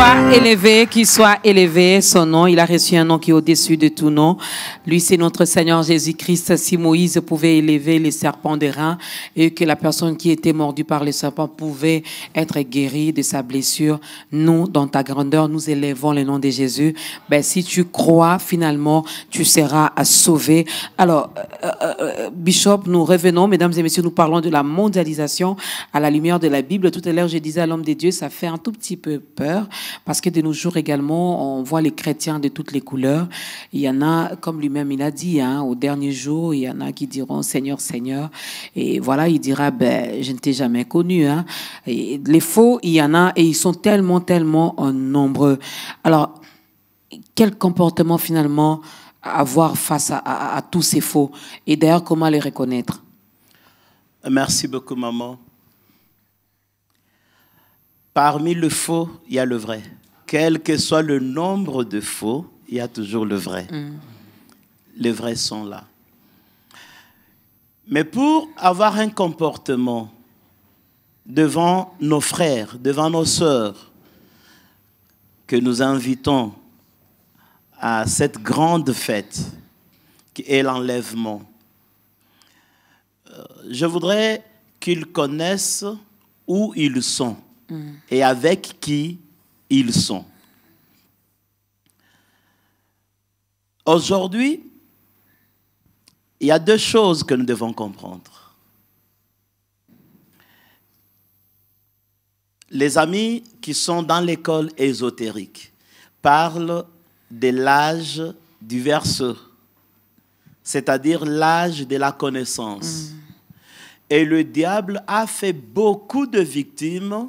Soit élevé, qu'il soit élevé, son nom, il a reçu un nom qui est au-dessus de tout nom. Lui, c'est notre Seigneur Jésus-Christ. Si Moïse pouvait élever les serpents des reins et que la personne qui était mordue par les serpents pouvait être guérie de sa blessure, nous, dans ta grandeur, nous élevons le nom de Jésus. Ben, si tu crois, finalement, tu seras sauvé. Alors, euh, euh, euh, Bishop, nous revenons, mesdames et messieurs, nous parlons de la mondialisation à la lumière de la Bible. Tout à l'heure, je disais à l'homme de Dieu, ça fait un tout petit peu peur parce que de nos jours également, on voit les chrétiens de toutes les couleurs. Il y en a, comme lui-même il a dit, hein, au dernier jour, il y en a qui diront Seigneur, Seigneur. Et voilà, il dira, ben, je ne t'ai jamais connu. Hein. Les faux, il y en a et ils sont tellement, tellement euh, nombreux. Alors, quel comportement finalement avoir face à tous ces faux? Et d'ailleurs, comment les reconnaître? Merci beaucoup, maman. Parmi le faux, il y a le vrai. Quel que soit le nombre de faux, il y a toujours le vrai. Les vrais sont là. Mais pour avoir un comportement devant nos frères, devant nos sœurs, que nous invitons à cette grande fête qui est l'enlèvement, je voudrais qu'ils connaissent où ils sont et avec qui ils sont. Aujourd'hui, il y a deux choses que nous devons comprendre. Les amis qui sont dans l'école ésotérique parlent de l'âge du verseau, c'est-à-dire l'âge de la connaissance. Et le diable a fait beaucoup de victimes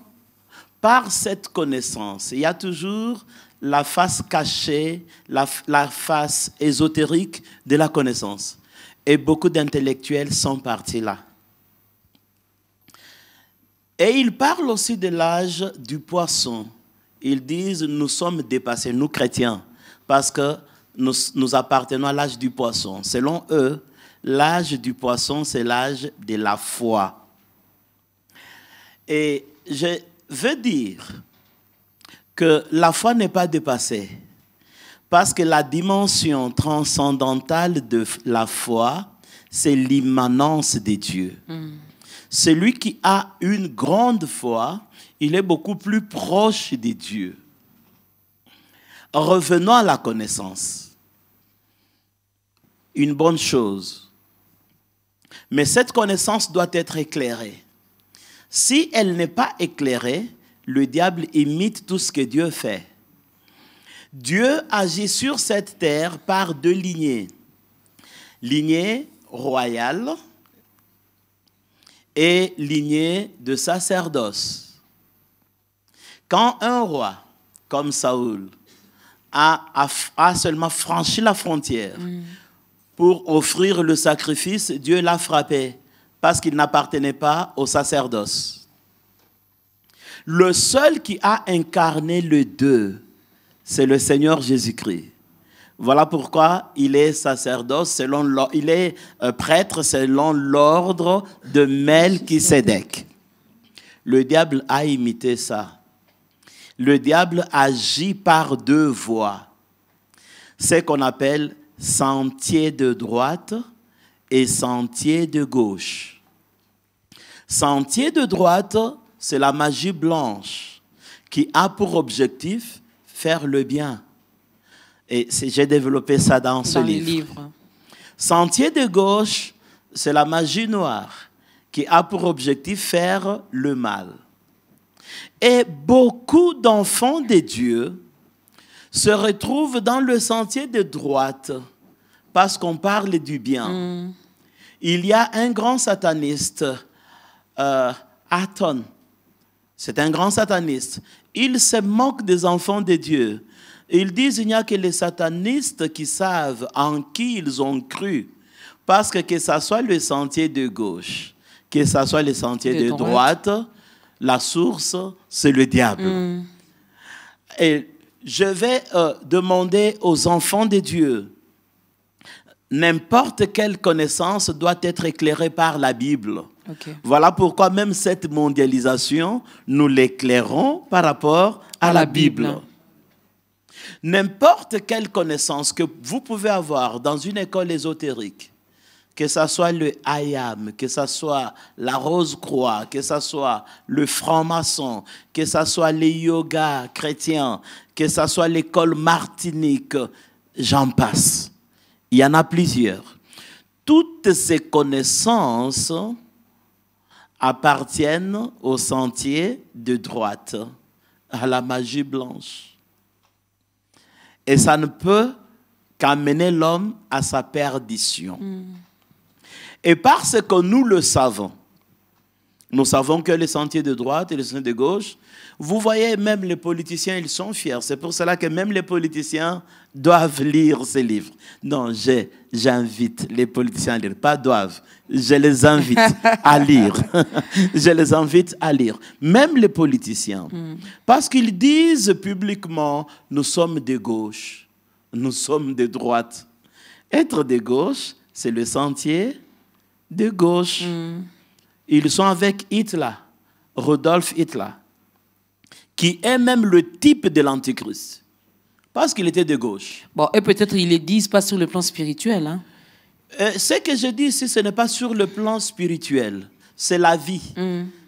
par cette connaissance, il y a toujours la face cachée, la, face ésotérique de la connaissance. Et beaucoup d'intellectuels sont partis là. Et ils parlent aussi de l'âge du poisson. Ils disent, nous sommes dépassés, nous chrétiens, parce que nous, nous appartenons à l'âge du poisson. Selon eux, l'âge du poisson, c'est l'âge de la foi. Et veux dire que la foi n'est pas dépassée, parce que la dimension transcendantale de la foi, c'est l'immanence de Dieu. Celui qui a une grande foi, il est beaucoup plus proche de Dieu. Revenons à la connaissance. Une bonne chose. Mais cette connaissance doit être éclairée. Si elle n'est pas éclairée, le diable imite tout ce que Dieu fait. Dieu agit sur cette terre par deux lignées. Lignée royale et lignée de sacerdoce. Quand un roi comme Saoul a, a- a seulement franchi la frontière pour offrir le sacrifice, Dieu l'a frappé parce qu'il n'appartenait pas au sacerdoce. Le seul qui a incarné le deux, c'est le Seigneur Jésus-Christ. Voilà pourquoi il est sacerdoce selon il est euh, prêtre selon l'ordre de Melchisédek. Le diable a imité ça. Le diable agit par deux voies. C'est qu'on appelle sentier de droite et sentier de gauche. Sentier de droite, c'est la magie blanche qui a pour objectif faire le bien. Et j'ai développé ça dans ce dans livre. Sentier de gauche, c'est la magie noire qui a pour objectif faire le mal. Et beaucoup d'enfants de Dieu se retrouvent dans le sentier de droite parce qu'on parle du bien. Il y a un grand sataniste, euh, Aton. C'est un grand sataniste. Il se moque des enfants de Dieu. Ils disent qu'il n'y a que les satanistes qui savent en qui ils ont cru. Parce que que ce soit le sentier de gauche, que ce soit le sentier De de, droite, la source, c'est le diable. Et je vais euh, demander aux enfants de Dieu, n'importe quelle connaissance doit être éclairée par la Bible. Voilà pourquoi même cette mondialisation, nous l'éclairons par rapport à, À la, la Bible. Bible. N'importe quelle connaissance que vous pouvez avoir dans une école ésotérique, que ce soit le IAM, que ce soit la Rose-Croix, que ce soit le franc-maçon, que ce soit les yoga chrétiens, que ce soit l'école martinique, j'en passe. Il y en a plusieurs. Toutes ces connaissances appartiennent au sentier de droite, à la magie blanche. Et ça ne peut qu'amener l'homme à sa perdition. Et parce que nous le savons, nous savons que les sentiers de droite et les sentiers de gauche, vous voyez, même les politiciens, ils sont fiers. C'est pour cela que même les politiciens doivent lire ces livres. Non, j'invite les politiciens à lire, pas doivent. Je les invite à lire. je les invite à lire. Même les politiciens. Parce qu'ils disent publiquement, nous sommes de gauche, nous sommes de droite. Être de gauche, c'est le sentier de gauche. Ils sont avec Hitler, Rodolphe Hitler, qui est même le type de l'Antichrist. Parce qu'il était de gauche. Bon, et peut-être ils les disent pas sur le plan spirituel. Hein. Euh, ce que je dis ici, ce n'est pas sur le plan spirituel, c'est la vie.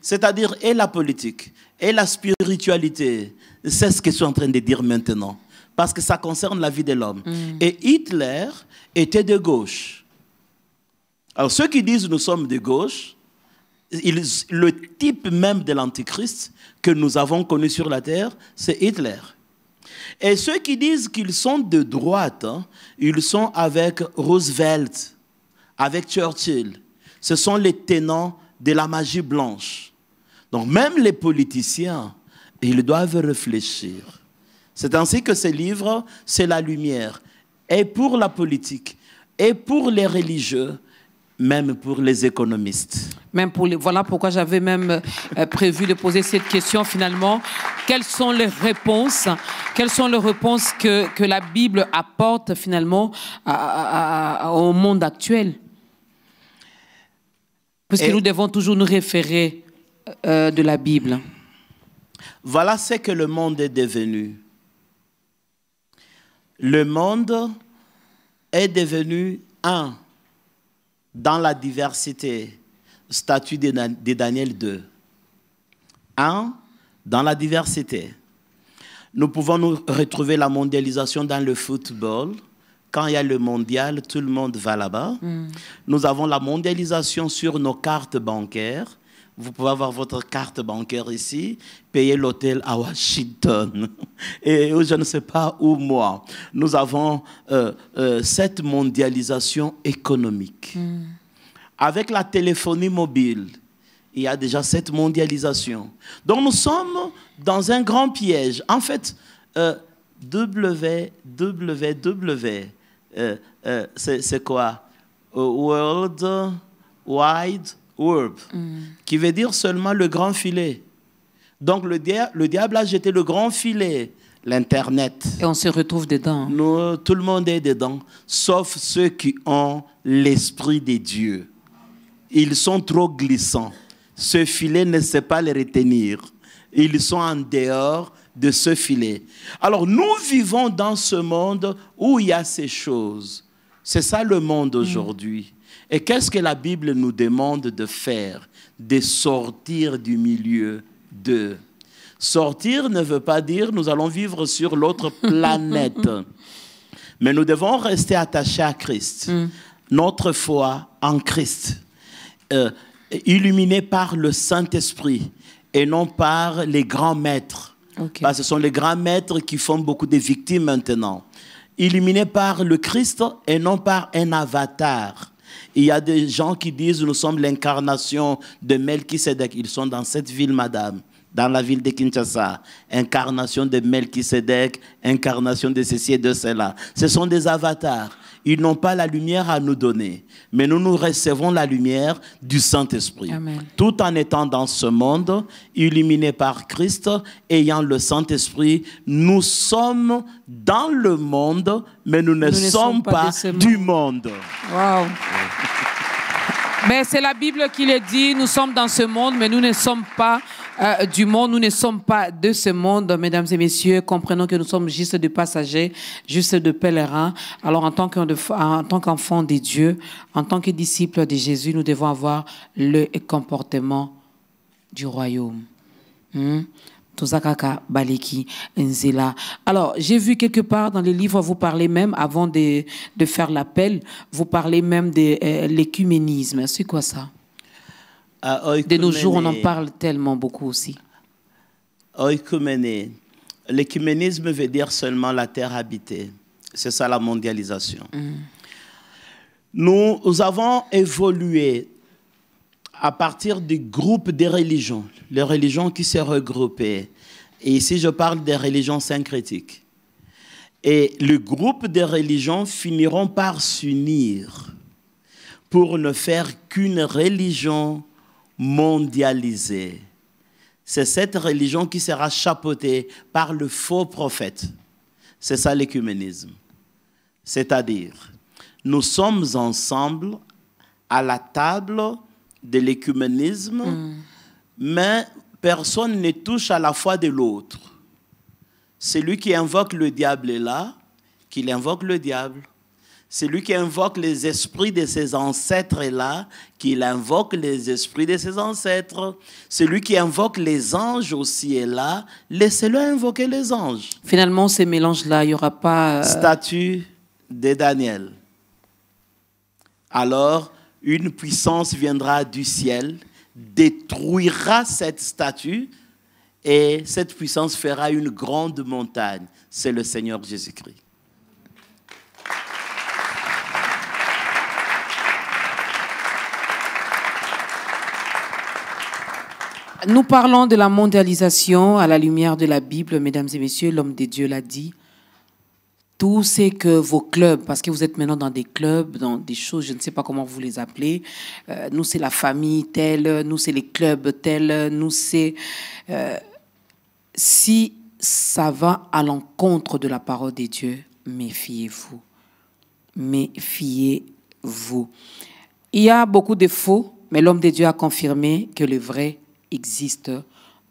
C'est-à-dire et la politique, et la spiritualité. C'est ce que je suis en train de dire maintenant. Parce que ça concerne la vie de l'homme. Et Hitler était de gauche. Alors ceux qui disent nous sommes de gauche, le type même de l'Antichrist que nous avons connu sur la terre, c'est Hitler. Et ceux qui disent qu'ils sont de droite, hein, ils sont avec Roosevelt, avec Churchill. Ce sont les tenants de la magie blanche. Donc même les politiciens, ils doivent réfléchir. C'est ainsi que ce livre, c'est la lumière. Et pour la politique, et pour les religieux, même pour les économistes. Même pour les, voilà pourquoi j'avais même euh, prévu de poser cette question finalement. Quelles sont les réponses Quelles sont les réponses que, que la Bible apporte finalement à- à- à- au monde actuel? Puisque nous devons toujours nous référer euh, de la Bible. Voilà ce que le monde est devenu. Le monde est devenu un dans la diversité. Statut de, Daniel 2. Un dans la diversité. Nous pouvons nous retrouver la mondialisation dans le football. Quand il y a le mondial, tout le monde va là-bas. Nous avons la mondialisation sur nos cartes bancaires. Vous pouvez avoir votre carte bancaire ici, payer l'hôtel à Washington et je ne sais pas où moi. Nous avons euh, euh, cette mondialisation économique. Avec la téléphonie mobile, il y a déjà cette mondialisation. Donc nous sommes dans un grand piège. En fait, euh, www, euh, c'est quoi? World Wide Web, qui veut dire seulement le grand filet. Donc le, dia- le diable a jeté le grand filet, l'Internet. Et on se retrouve dedans. Nous, tout le monde est dedans, sauf ceux qui ont l'esprit de Dieu. Ils sont trop glissants. Ce filet ne sait pas les retenir. Ils sont en dehors de ce filet. Alors nous vivons dans ce monde où il y a ces choses. C'est ça le monde aujourd'hui. Et qu'est-ce que la Bible nous demande de faire? De sortir du milieu d'eux. Sortir ne veut pas dire nous allons vivre sur l'autre planète. Mais nous devons rester attachés à Christ. Notre foi en Christ. Euh, illuminée par le Saint-Esprit et non par les grands maîtres. Parce que ce sont les grands maîtres qui font beaucoup de victimes maintenant. Illuminés par le Christ et non par un avatar. Il y a des gens qui disent nous sommes l'incarnation de Melchisedec. Ils sont dans cette ville, madame, dans la ville de Kinshasa. Incarnation de Melchisedec, incarnation de ceci et de cela. Ce sont des avatars. Ils n'ont pas la lumière à nous donner, mais nous nous recevons la lumière du Saint-Esprit. Amen. Tout en étant dans ce monde, illuminé par Christ, ayant le Saint-Esprit, nous sommes dans le monde, mais nous ne, Nous ne sommes pas du monde. Mais c'est la Bible qui le dit, nous sommes dans ce monde, mais nous ne sommes pas euh, du monde, nous ne sommes pas de ce monde, mesdames et messieurs. Comprenons que nous sommes juste des passagers, juste de pèlerins. Alors en tant qu'enfants de Dieu, en tant que disciples de Jésus, nous devons avoir le comportement du royaume. Hmm? Baleki Nzela. Alors, j'ai vu quelque part dans les livres, vous parlez même, avant de, faire l'appel, vous parlez même de euh, l'écuménisme. C'est quoi ça? De nos jours, on en parle tellement beaucoup aussi. Oikoumene. L'écuménisme veut dire seulement la terre habitée. C'est ça la mondialisation. Nous, nous avons évolué à partir du groupe des religions, les religions qui se regroupaient. Et ici, je parle des religions syncrétiques. Et le groupe des religions finiront par s'unir pour ne faire qu'une religion mondialisée. C'est cette religion qui sera chapeautée par le faux prophète. C'est ça l'écuménisme. C'est-à-dire, nous sommes ensemble à la table de l'écuménisme, mais personne ne touche à la foi de l'autre. Celui qui invoque le diable est là, qu'il invoque le diable. Celui qui invoque les esprits de ses ancêtres est là, qu'il invoque les esprits de ses ancêtres. Celui qui invoque les anges aussi est là, laissez-le invoquer les anges. Finalement, ces mélanges-là, il n'y aura pas... euh, Statue de Daniel. Alors, une puissance viendra du ciel, détruira cette statue, et cette puissance fera une grande montagne. C'est le Seigneur Jésus-Christ. Nous parlons de la mondialisation à la lumière de la Bible, mesdames et messieurs, l'homme de Dieu l'a dit. Tout c'est que vos clubs, parce que vous êtes maintenant dans des clubs, dans des choses, je ne sais pas comment vous les appelez. euh, nous, c'est la famille telle, nous, c'est les clubs tels, nous, c'est. euh, si ça va à l'encontre de la parole de Dieu, méfiez-vous. Méfiez-vous. Il y a beaucoup de faux, mais l'homme de Dieu a confirmé que le vrai existe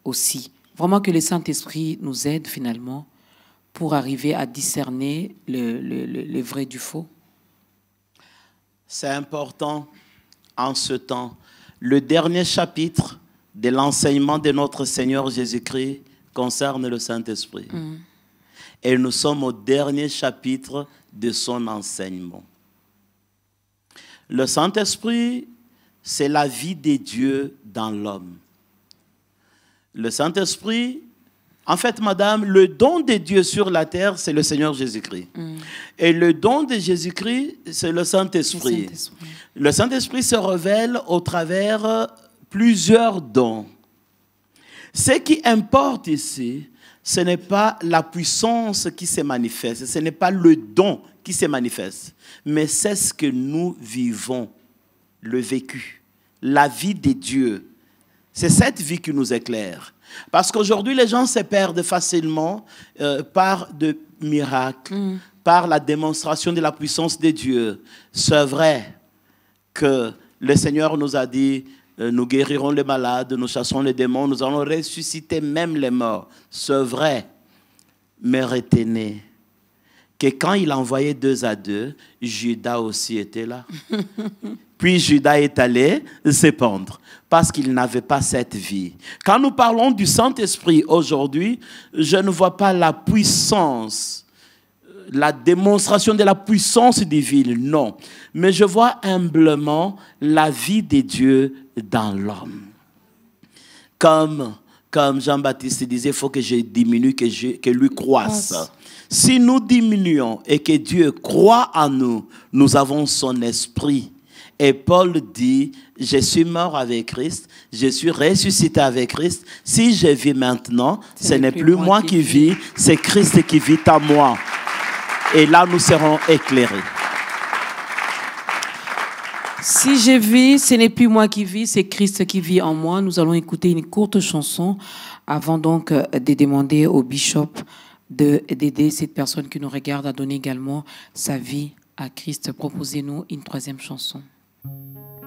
aussi. Vraiment que le Saint-Esprit nous aide finalement pour arriver à discerner le, le- le- le vrai du faux. C'est important en ce temps. Le dernier chapitre de l'enseignement de notre Seigneur Jésus-Christ concerne le Saint-Esprit. Et nous sommes au dernier chapitre de son enseignement. Le Saint-Esprit, c'est la vie de Dieu dans l'homme. Le Saint-Esprit, en fait, madame, le don de Dieu sur la terre, c'est le Seigneur Jésus-Christ. Et le don de Jésus-Christ, c'est le. Saint-Esprit. Le Saint-Esprit se révèle au travers euh, plusieurs dons. Ce qui importe ici, ce n'est pas la puissance qui se manifeste, ce n'est pas le don qui se manifeste, mais c'est ce que nous vivons, le vécu, la vie de Dieu. C'est cette vie qui nous éclaire. Parce qu'aujourd'hui, les gens se perdent facilement euh, par de miracles, par la démonstration de la puissance de Dieu. C'est vrai que le Seigneur nous a dit, euh, nous guérirons les malades, nous chassons les démons, nous allons ressusciter même les morts. C'est vrai. Mais retenez que quand il a envoyé deux à deux, Judas aussi était là. Puis Judas est allé se pendre parce qu'il n'avait pas cette vie. Quand nous parlons du Saint-Esprit aujourd'hui, je ne vois pas la puissance, la démonstration de la puissance divine, non. Mais je vois humblement la vie de Dieu dans l'homme. Comme, comme Jean-Baptiste disait, il faut que je diminue, que, je, que lui croisse. Croisse. Si nous diminuons et que Dieu croit en nous, nous avons son esprit. Et Paul dit, je suis mort avec Christ, je suis ressuscité avec Christ. Si je vis maintenant, ce n'est plus moi qui vis, c'est Christ qui vit en moi. Et là, nous serons éclairés. Si je vis, ce n'est plus moi qui vis, c'est Christ qui vit en moi. Nous allons écouter une courte chanson avant donc euh, de demander au bishop de- d'aider cette personne qui nous regarde à donner également sa vie à Christ. Proposez-nous une troisième chanson. Thank you.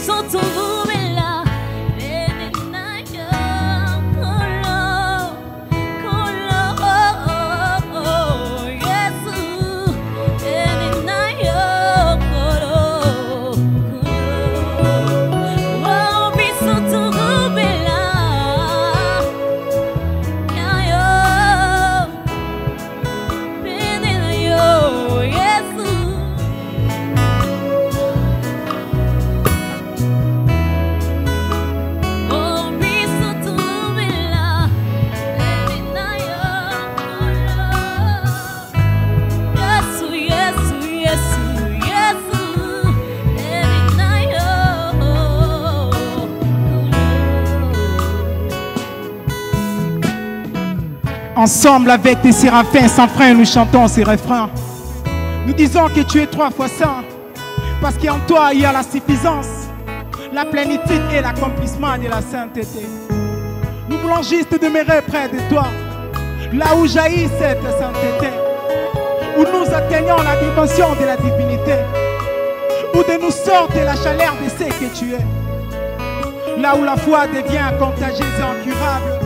所走过。Ensemble avec des séraphins sans frein, nous chantons ces refrains. Nous disons que tu es trois fois saint, parce qu'en toi il y a la suffisance, la plénitude et l'accomplissement de la sainteté. Nous voulons juste demeurer près de toi, là où jaillit cette sainteté, où nous atteignons la dimension de la divinité, où de nous sorte la chaleur de ce que tu es, là où la foi devient contagieuse et incurable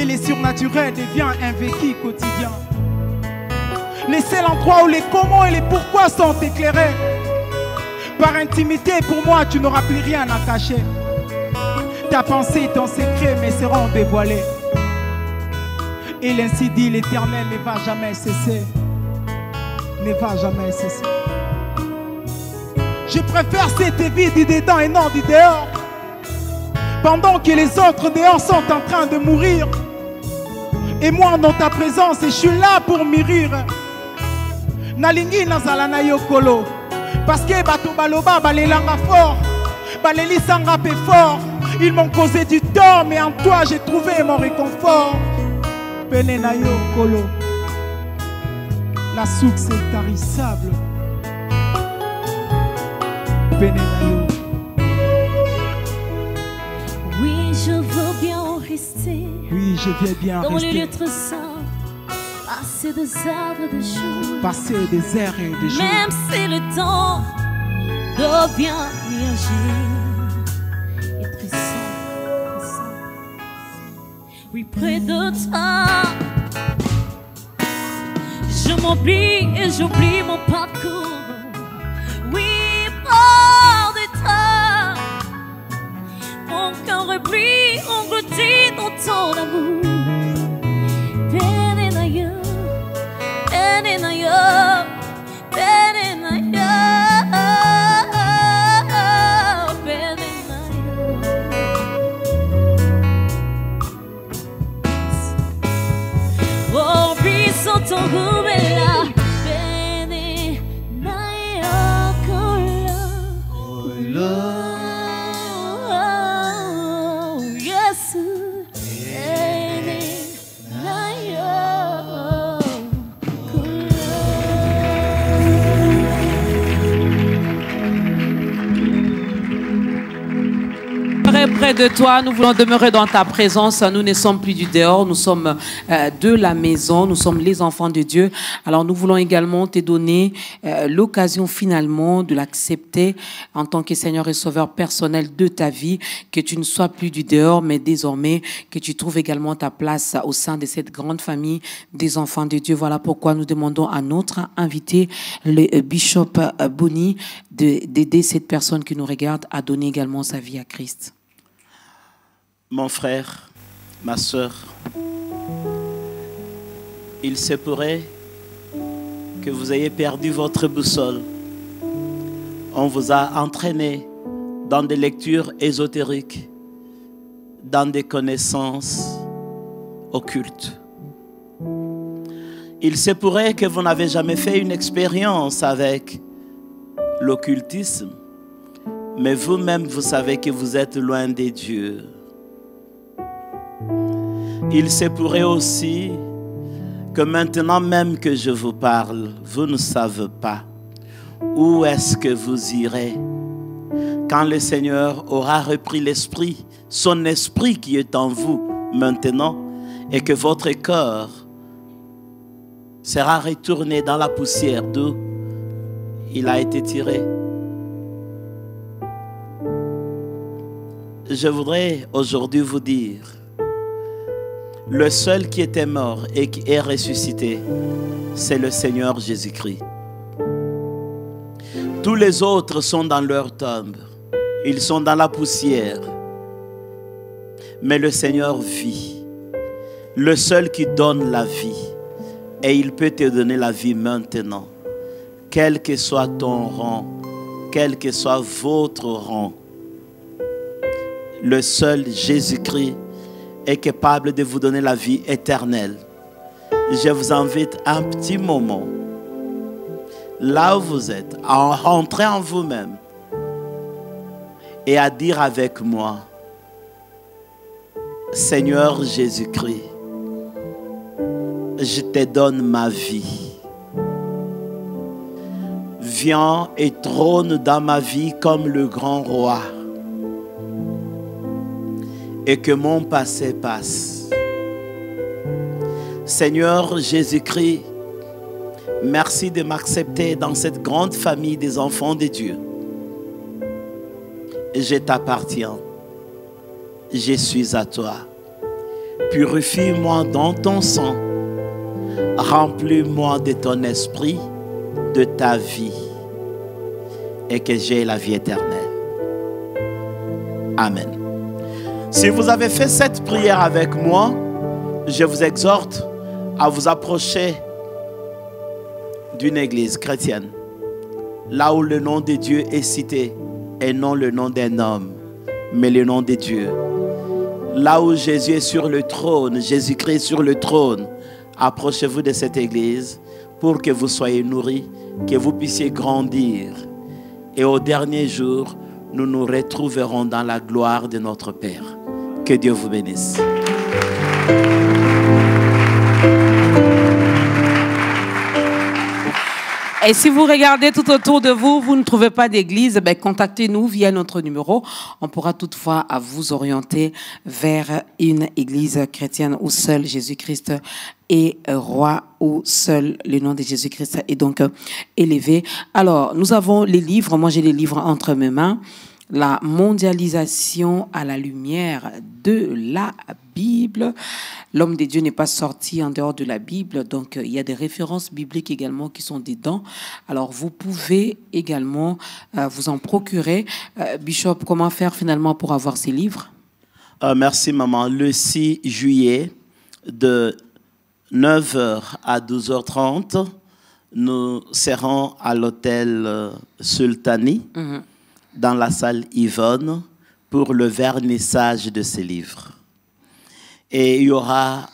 et les surnaturels devient un vécu quotidien. Les seuls endroits où les comment et les pourquoi sont éclairés. Par intimité, pour moi, tu n'auras plus rien à cacher. Ta pensée et ton secret me seront dévoilés. Et l'ainsi dit l'Éternel ne va jamais cesser. Ne va jamais cesser. Je préfère cette vie du dedans et non du dehors. Pendant que les autres dehors sont en train de mourir. Et moi, dans ta présence, je suis là pour mûrir. Nalingi nazala na yokolo. Parce que bato baloba balelanga fort. Balelisanga pe fort. Ils m'ont causé du tort, mais en toi j'ai trouvé mon réconfort. Pene na yokolo. La soupe c'est tarissable. Yo. Je veux bien rester Oui, je viens bien dans les rester. lieux très saints, passer des heures et des jours. Passer des heures et des jours. Même si le temps devient nuageux et tressant, tressant. Oui, près de toi, je m'oublie et j'oublie mon parcours. Mon cœur replie, englouti dans ton amour. De toi, nous voulons demeurer dans ta présence. Nous ne sommes plus du dehors, nous sommes euh, de la maison, nous sommes les enfants de Dieu. Alors nous voulons également te donner euh, l'occasion finalement de l'accepter en tant que Seigneur et Sauveur personnel de ta vie, que tu ne sois plus du dehors, mais désormais que tu trouves également ta place au sein de cette grande famille des enfants de Dieu. Voilà pourquoi nous demandons à notre invité, le euh, bishop de- d'aider cette personne qui nous regarde à donner également sa vie à Christ. Mon frère, ma soeur, il se pourrait que vous ayez perdu votre boussole. On vous a entraîné dans des lectures ésotériques, dans des connaissances occultes. Il se pourrait que vous n'avez jamais fait une expérience avec l'occultisme, mais vous-même, vous savez que vous êtes loin des dieux. Il se pourrait aussi que maintenant même que je vous parle, vous ne savez pas où est-ce que vous irez quand le Seigneur aura repris l'esprit, son esprit qui est en vous maintenant, et que votre corps sera retourné dans la poussière d'où il a été tiré. je voudrais aujourd'hui vous dire, le seul qui était mort et qui est ressuscité, c'est le Seigneur Jésus-Christ. Tous les autres sont dans leur tombe. Ils sont dans la poussière. Mais le Seigneur vit. Le seul qui donne la vie. Et il peut te donner la vie maintenant. Quel que soit ton rang, quel que soit votre rang. Le seul Jésus-Christ est capable de vous donner la vie éternelle. Je vous invite un petit moment, là où vous êtes, à rentrer en vous-même et à dire avec moi, Seigneur Jésus-Christ, je te donne ma vie. Viens et trône dans ma vie comme le grand roi et que mon passé passe. Seigneur Jésus-Christ, merci de m'accepter dans cette grande famille des enfants de Dieu. Je t'appartiens. Je suis à toi. Purifie-moi dans ton sang. Remplis-moi de ton esprit, de ta vie, et que j'ai la vie éternelle. Amen. Si vous avez fait cette prière avec moi, je vous exhorte à vous approcher d'une église chrétienne, là où le nom de Dieu est cité et non le nom d'un homme, mais le nom de Dieu. Là où Jésus est sur le trône, Jésus-Christ sur le trône, approchez-vous de cette église pour que vous soyez nourris, que vous puissiez grandir. Et au dernier jour, nous nous retrouverons dans la gloire de notre Père. Que Dieu vous bénisse. Et si vous regardez tout autour de vous, vous ne trouvez pas d'église, ben, contactez-nous via notre numéro. On pourra toutefois vous orienter vers une église chrétienne où seul Jésus-Christ est roi, où seul le nom de Jésus-Christ est donc élevé. Alors, nous avons les livres. Moi, j'ai les livres entre mes mains la mondialisation à la lumière de la Bible. L'homme de Dieu n'est pas sorti en dehors de la Bible, donc euh, il y a des références bibliques également qui sont dedans. Alors vous pouvez également euh, vous en procurer. Euh, Bishop, comment faire finalement pour avoir ces livres? Euh, merci, maman. Le 6 juillet, de 9h à 12h30, nous serons à l'hôtel Sultani, Mhm. Dans la salle Yvonne, pour le vernissage de ces livres. Et il y aura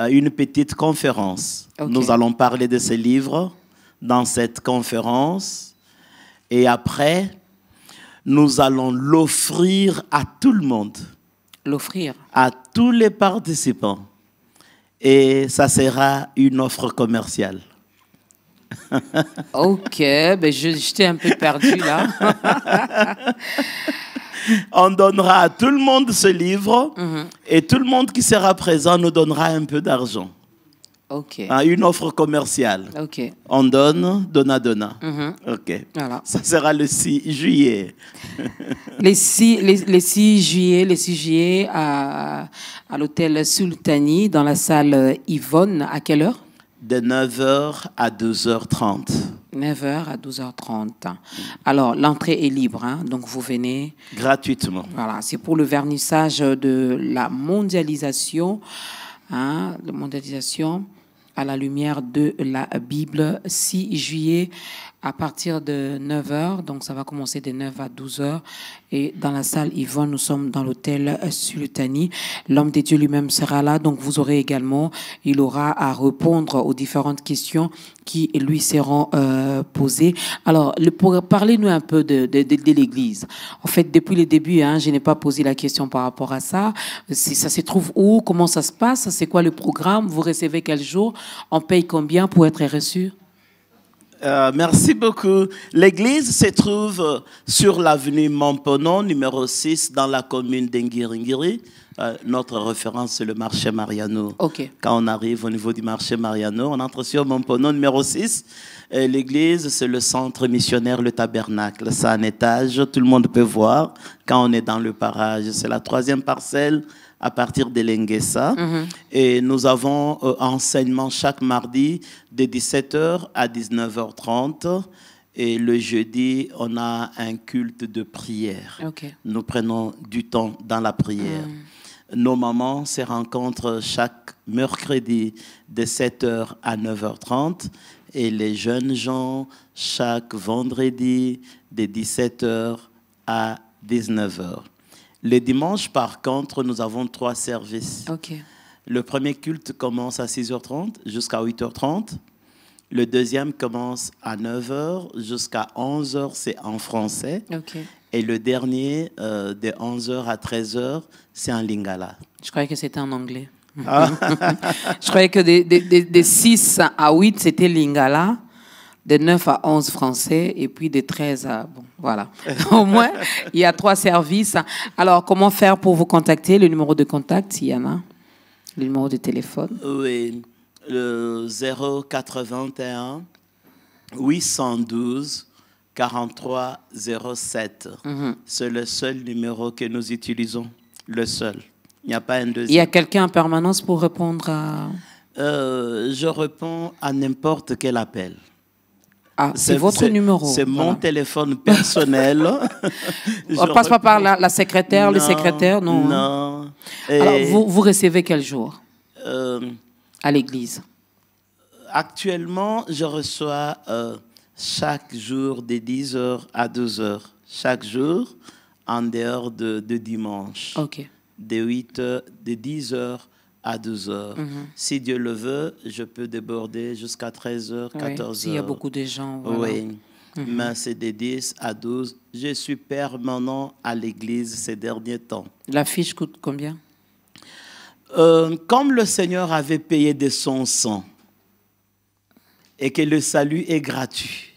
euh, une petite conférence. Nous allons parler de ces livres dans cette conférence. Et après, nous allons l'offrir à tout le monde L'offrir. à tous les participants. Et ça sera une offre commerciale. Ok, ben je- j'étais un peu perdu là. On donnera à tout le monde ce livre Mhm. et tout le monde qui sera présent nous donnera un peu d'argent. Ok, Hein, une offre commerciale. ok. On donne, donna, donna. Mhm. OK. Voilà. Ça sera le 6 juillet. Les 6, les, les 6 juillet, les 6 juillet à, à l'hôtel Sultani, dans la salle Yvonne, à quelle heure? De 9h à 12h30. 9h à 12h30. Alors, l'entrée est libre, hein, donc vous venez. Gratuitement. Voilà, c'est pour le vernissage de la mondialisation, hein, la mondialisation à la lumière de la Bible, 6 juillet à partir de 9h, donc ça va commencer de 9 à 12h. Et dans la salle Yvonne, nous sommes dans l'hôtel Sultani. L'homme de Dieu lui-même sera là, donc vous aurez également, il aura à répondre aux différentes questions qui lui seront euh, posées. Alors, parlez-nous un peu de, de, de- de l'Église. En fait, depuis le début, hein, je n'ai pas posé la question par rapport à ça. C'est- Ça se trouve où? Comment ça se passe? C'est quoi le programme? Vous recevez quel jour? On paye combien pour être reçu? Euh, merci beaucoup. L'église se trouve sur l'avenue Montponon, numéro 6, dans la commune d'Engiringiri. Euh, notre référence, c'est le marché Mariano. Quand on arrive au niveau du marché Mariano, on entre sur Montponon, numéro 6. Et L'église, c'est le centre missionnaire, le tabernacle. C'est un étage, tout le monde peut voir quand on est dans le parage. C'est la troisième parcelle à partir de l'Enguessa. Et nous avons euh, enseignement chaque mardi de 17h à 19h30. Et le jeudi, on a un culte de prière. Nous prenons du temps dans la prière. Nos mamans se rencontrent chaque mercredi de 7h à 9h30 et les jeunes gens chaque vendredi de 17h à 19h. Le dimanche, par contre, nous avons trois services. Le premier culte commence à 6h30 jusqu'à 8h30. Le deuxième commence à 9h jusqu'à 11h, c'est en français. Et le dernier, euh, de 11h à 13h, c'est en lingala. Je croyais que c'était en anglais. Ah. Je croyais que de, de, de- de 6 à 8, c'était Lingala. De 9 à 11 français. Et puis de 13 à... Bon, voilà. Au moins, il y a trois services. Alors, comment faire pour vous contacter? Le numéro de contact, s'il y en a. Le numéro de téléphone? Oui, le 081 812 43 07. C'est le seul numéro que nous utilisons. Le seul. Il n'y a pas un Il y deuxième. a quelqu'un en permanence pour répondre à... Euh, je réponds à n'importe quel appel. Ah, c'est votre numéro. C'est mon téléphone personnel. On passe pas par la, la secrétaire, le secrétaire, non. hein? Non. Alors, vous, vous recevez quel jour euh, à l'église? Actuellement, je reçois euh, chaque jour de 10h à 12h. Chaque jour, en dehors de, de dimanche. Ok. De 8h, de 10h à 12h. Mhm. Si Dieu le veut, je peux déborder jusqu'à 13h, Oui, 14h. S'il y a beaucoup de gens. voilà. Oui. Mais c'est de 10 à 12. Je suis permanent à l'église ces derniers temps. La fiche coûte combien? Euh, comme le Seigneur avait payé de son sang et que le salut est gratuit,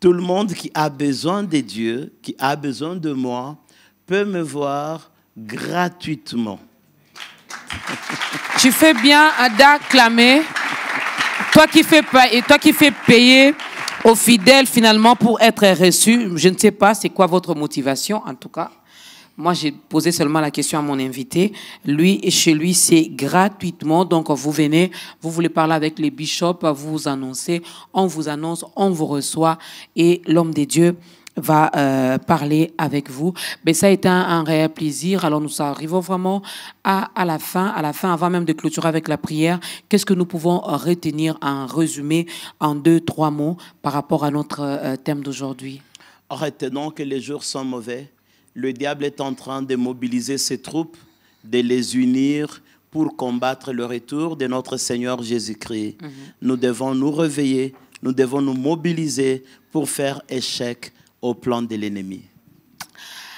tout le monde qui a besoin de Dieu, qui a besoin de moi, peut me voir gratuitement. Tu fais bien d'acclamer. Toi qui fais et toi qui fais payer aux fidèles finalement pour être reçu. Je ne sais pas c'est quoi votre motivation en tout cas. Moi, j'ai posé seulement la question à mon invité. Lui, et chez lui, c'est gratuitement. Donc, vous venez, vous voulez parler avec les bishops, vous vous annoncez, on vous annonce, on vous reçoit et l'homme des dieux va euh, parler avec vous. Mais ça a été un, un réel plaisir. Alors nous arrivons vraiment à, à la fin, à la fin, avant même de clôturer avec la prière. Qu'est-ce que nous pouvons retenir en résumé en deux, trois mots par rapport à notre euh, thème d'aujourd'hui? Retenons que les jours sont mauvais. Le diable est en train de mobiliser ses troupes, de les unir pour combattre le retour de notre Seigneur Jésus-Christ. Nous devons nous réveiller, nous devons nous mobiliser pour faire échec au plan de l'ennemi.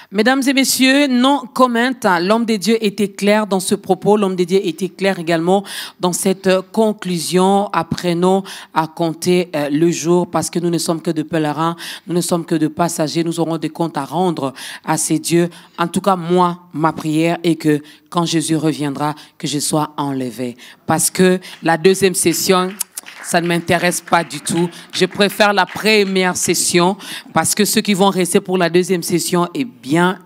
Mesdames et messieurs, non comment l'homme de Dieu était clair dans ce propos, l'homme de Dieu était clair également dans cette euh, conclusion. Apprenons à compter euh, le jour parce que nous ne sommes que de pèlerins, nous ne sommes que de passagers, nous aurons des comptes à rendre à ces dieux. En tout cas, moi, ma prière est que quand Jésus reviendra, que je sois enlevé. Parce que la deuxième session, ça ne m'intéresse pas du tout. Je préfère la première session parce que ceux qui vont rester pour la deuxième session, eh bien,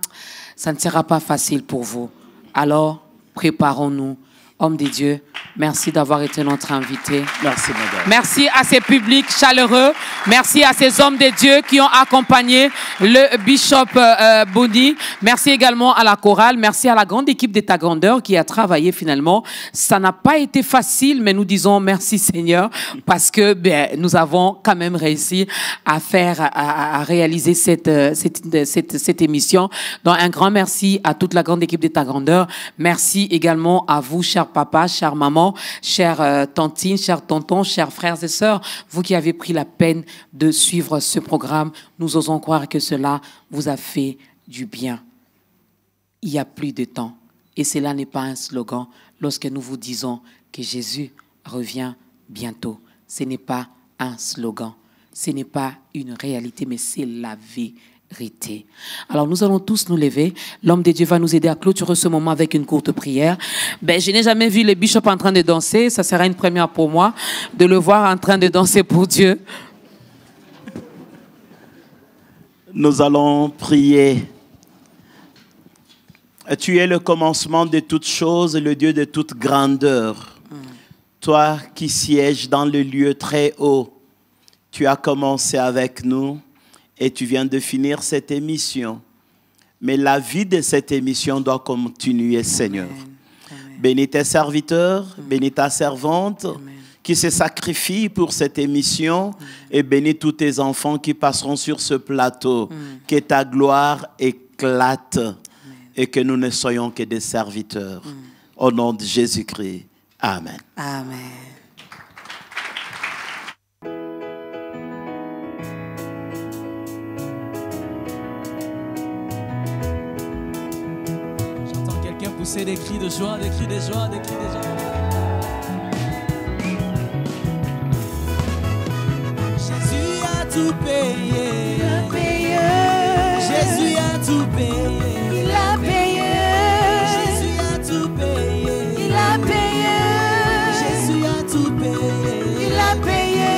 ça ne sera pas facile pour vous. Alors, préparons-nous. Homme de Dieu, merci d'avoir été notre invité. Merci, madame. Merci à ces publics chaleureux. Merci à ces hommes de Dieu qui ont accompagné le bishop euh, euh. Merci également à la chorale. Merci à la grande équipe d'État Grandeur qui a travaillé finalement. Ça n'a pas été facile, mais nous disons merci Seigneur parce que ben, nous avons quand même réussi à faire, à, réaliser cette, euh, cette, cette, cette émission. Donc un grand merci à toute la grande équipe d'État Grandeur. Merci également à vous, chers papas, chères mamans, chères euh, tantines, chers tontons, chers frères et sœurs, vous qui avez pris la peine de suivre ce programme. Nous osons croire que cela vous a fait du bien. Il y a plus de temps. Et cela n'est pas un slogan lorsque nous vous disons que Jésus revient bientôt. Ce n'est pas un slogan. ce n'est pas une réalité, mais c'est la Alors nous allons tous nous lever. L'homme de Dieu va nous aider à clôturer ce moment avec une courte prière. Ben, je n'ai jamais vu le bishop en train de danser. Ça sera une première pour moi de le voir en train de danser pour Dieu. Nous allons prier. Tu es le commencement de toutes choses, le Dieu de toute grandeur. Toi qui sièges dans le lieu très haut, tu as commencé avec nous et tu viens de finir cette émission. Mais la vie de cette émission doit continuer, Seigneur. Bénis tes serviteurs, bénis ta servante qui se sacrifie pour cette émission et bénis tous tes enfants qui passeront sur ce plateau. Que ta gloire éclate et que nous ne soyons que des serviteurs. Au nom de Jésus-Christ. Amen. Amen. Pousser des cris de joie, des cris de joie, des cris de joie. Jésus a tout payé. Il a payé. Jésus a tout payé. Il a payé. Jésus a tout payé. Il a payé. Jésus a tout payé. Il a payé.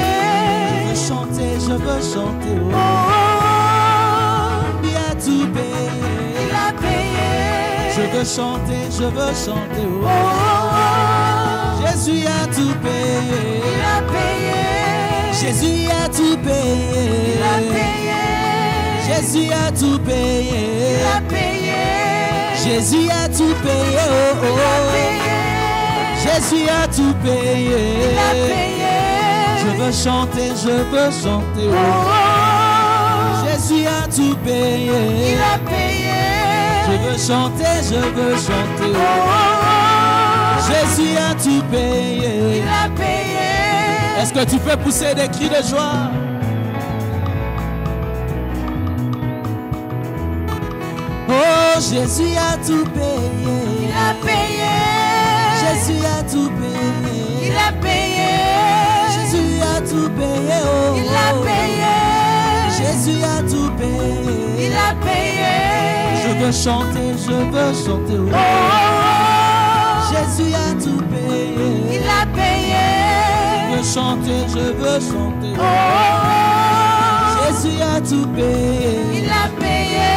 Je veux chanter, je veux chanter. Oh, veux chanter, je veux chanter. Oh, Oh, oh, Jésus a tout payé. il a payé. Jésus a tout payé. Il a payé. Jésus a tout payé. Il a payé. Jésus a tout payé. Oh. Il a payé. Jésus a tout payé. Il a payé. Je veux chanter, je veux chanter. Jésus a tout payé. il a payé. Je veux chanter, je veux chanter. Oh, Jésus a tout payé. il a payé. Est-ce que tu peux pousser des cris de joie? Oh, Jésus a tout payé. Il a payé. Jésus a tout payé. Il a payé. Jésus a tout payé. Oh, Il a payé. Jésus a tout payé. Il a payé. Je veux chanter, je veux chanter. Oh, oh. oh, Jésus a tout payé. il a payé. Je veux chanter, je veux chanter. Oh, oh, Jésus a tout payé. il a payé.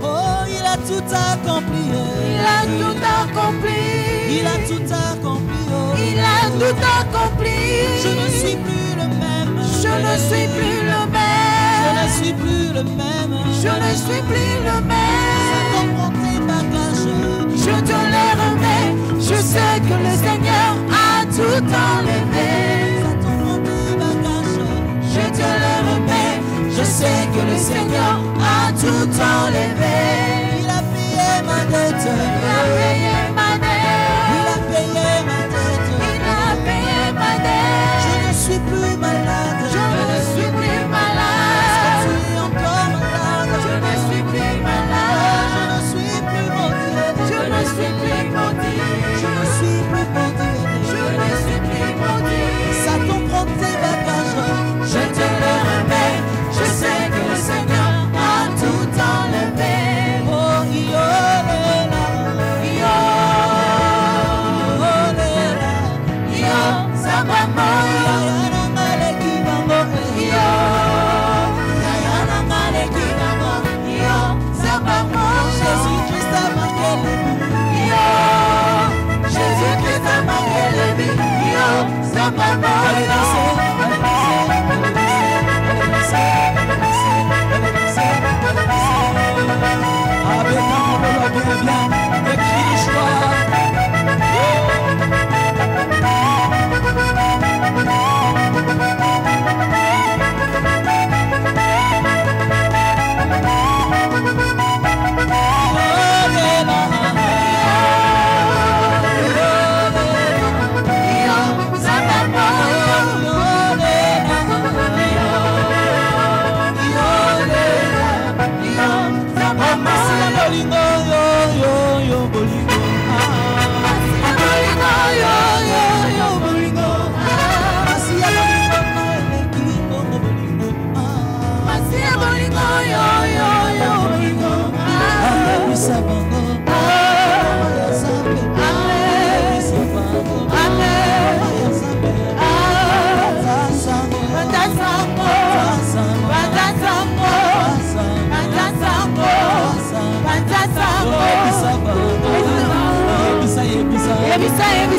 Oh, il a tout accompli. Il a tout accompli. Tout accompli. Je ne suis plus le même. Je ne suis plus le Je ne même. suis plus le même. Je ne suis plus le même. Je te les remets. Je sais que le Seigneur a tout enlevé. Je te le remets. Je sais que le Seigneur a tout enlevé. Il a payé ma dette. Il a payé va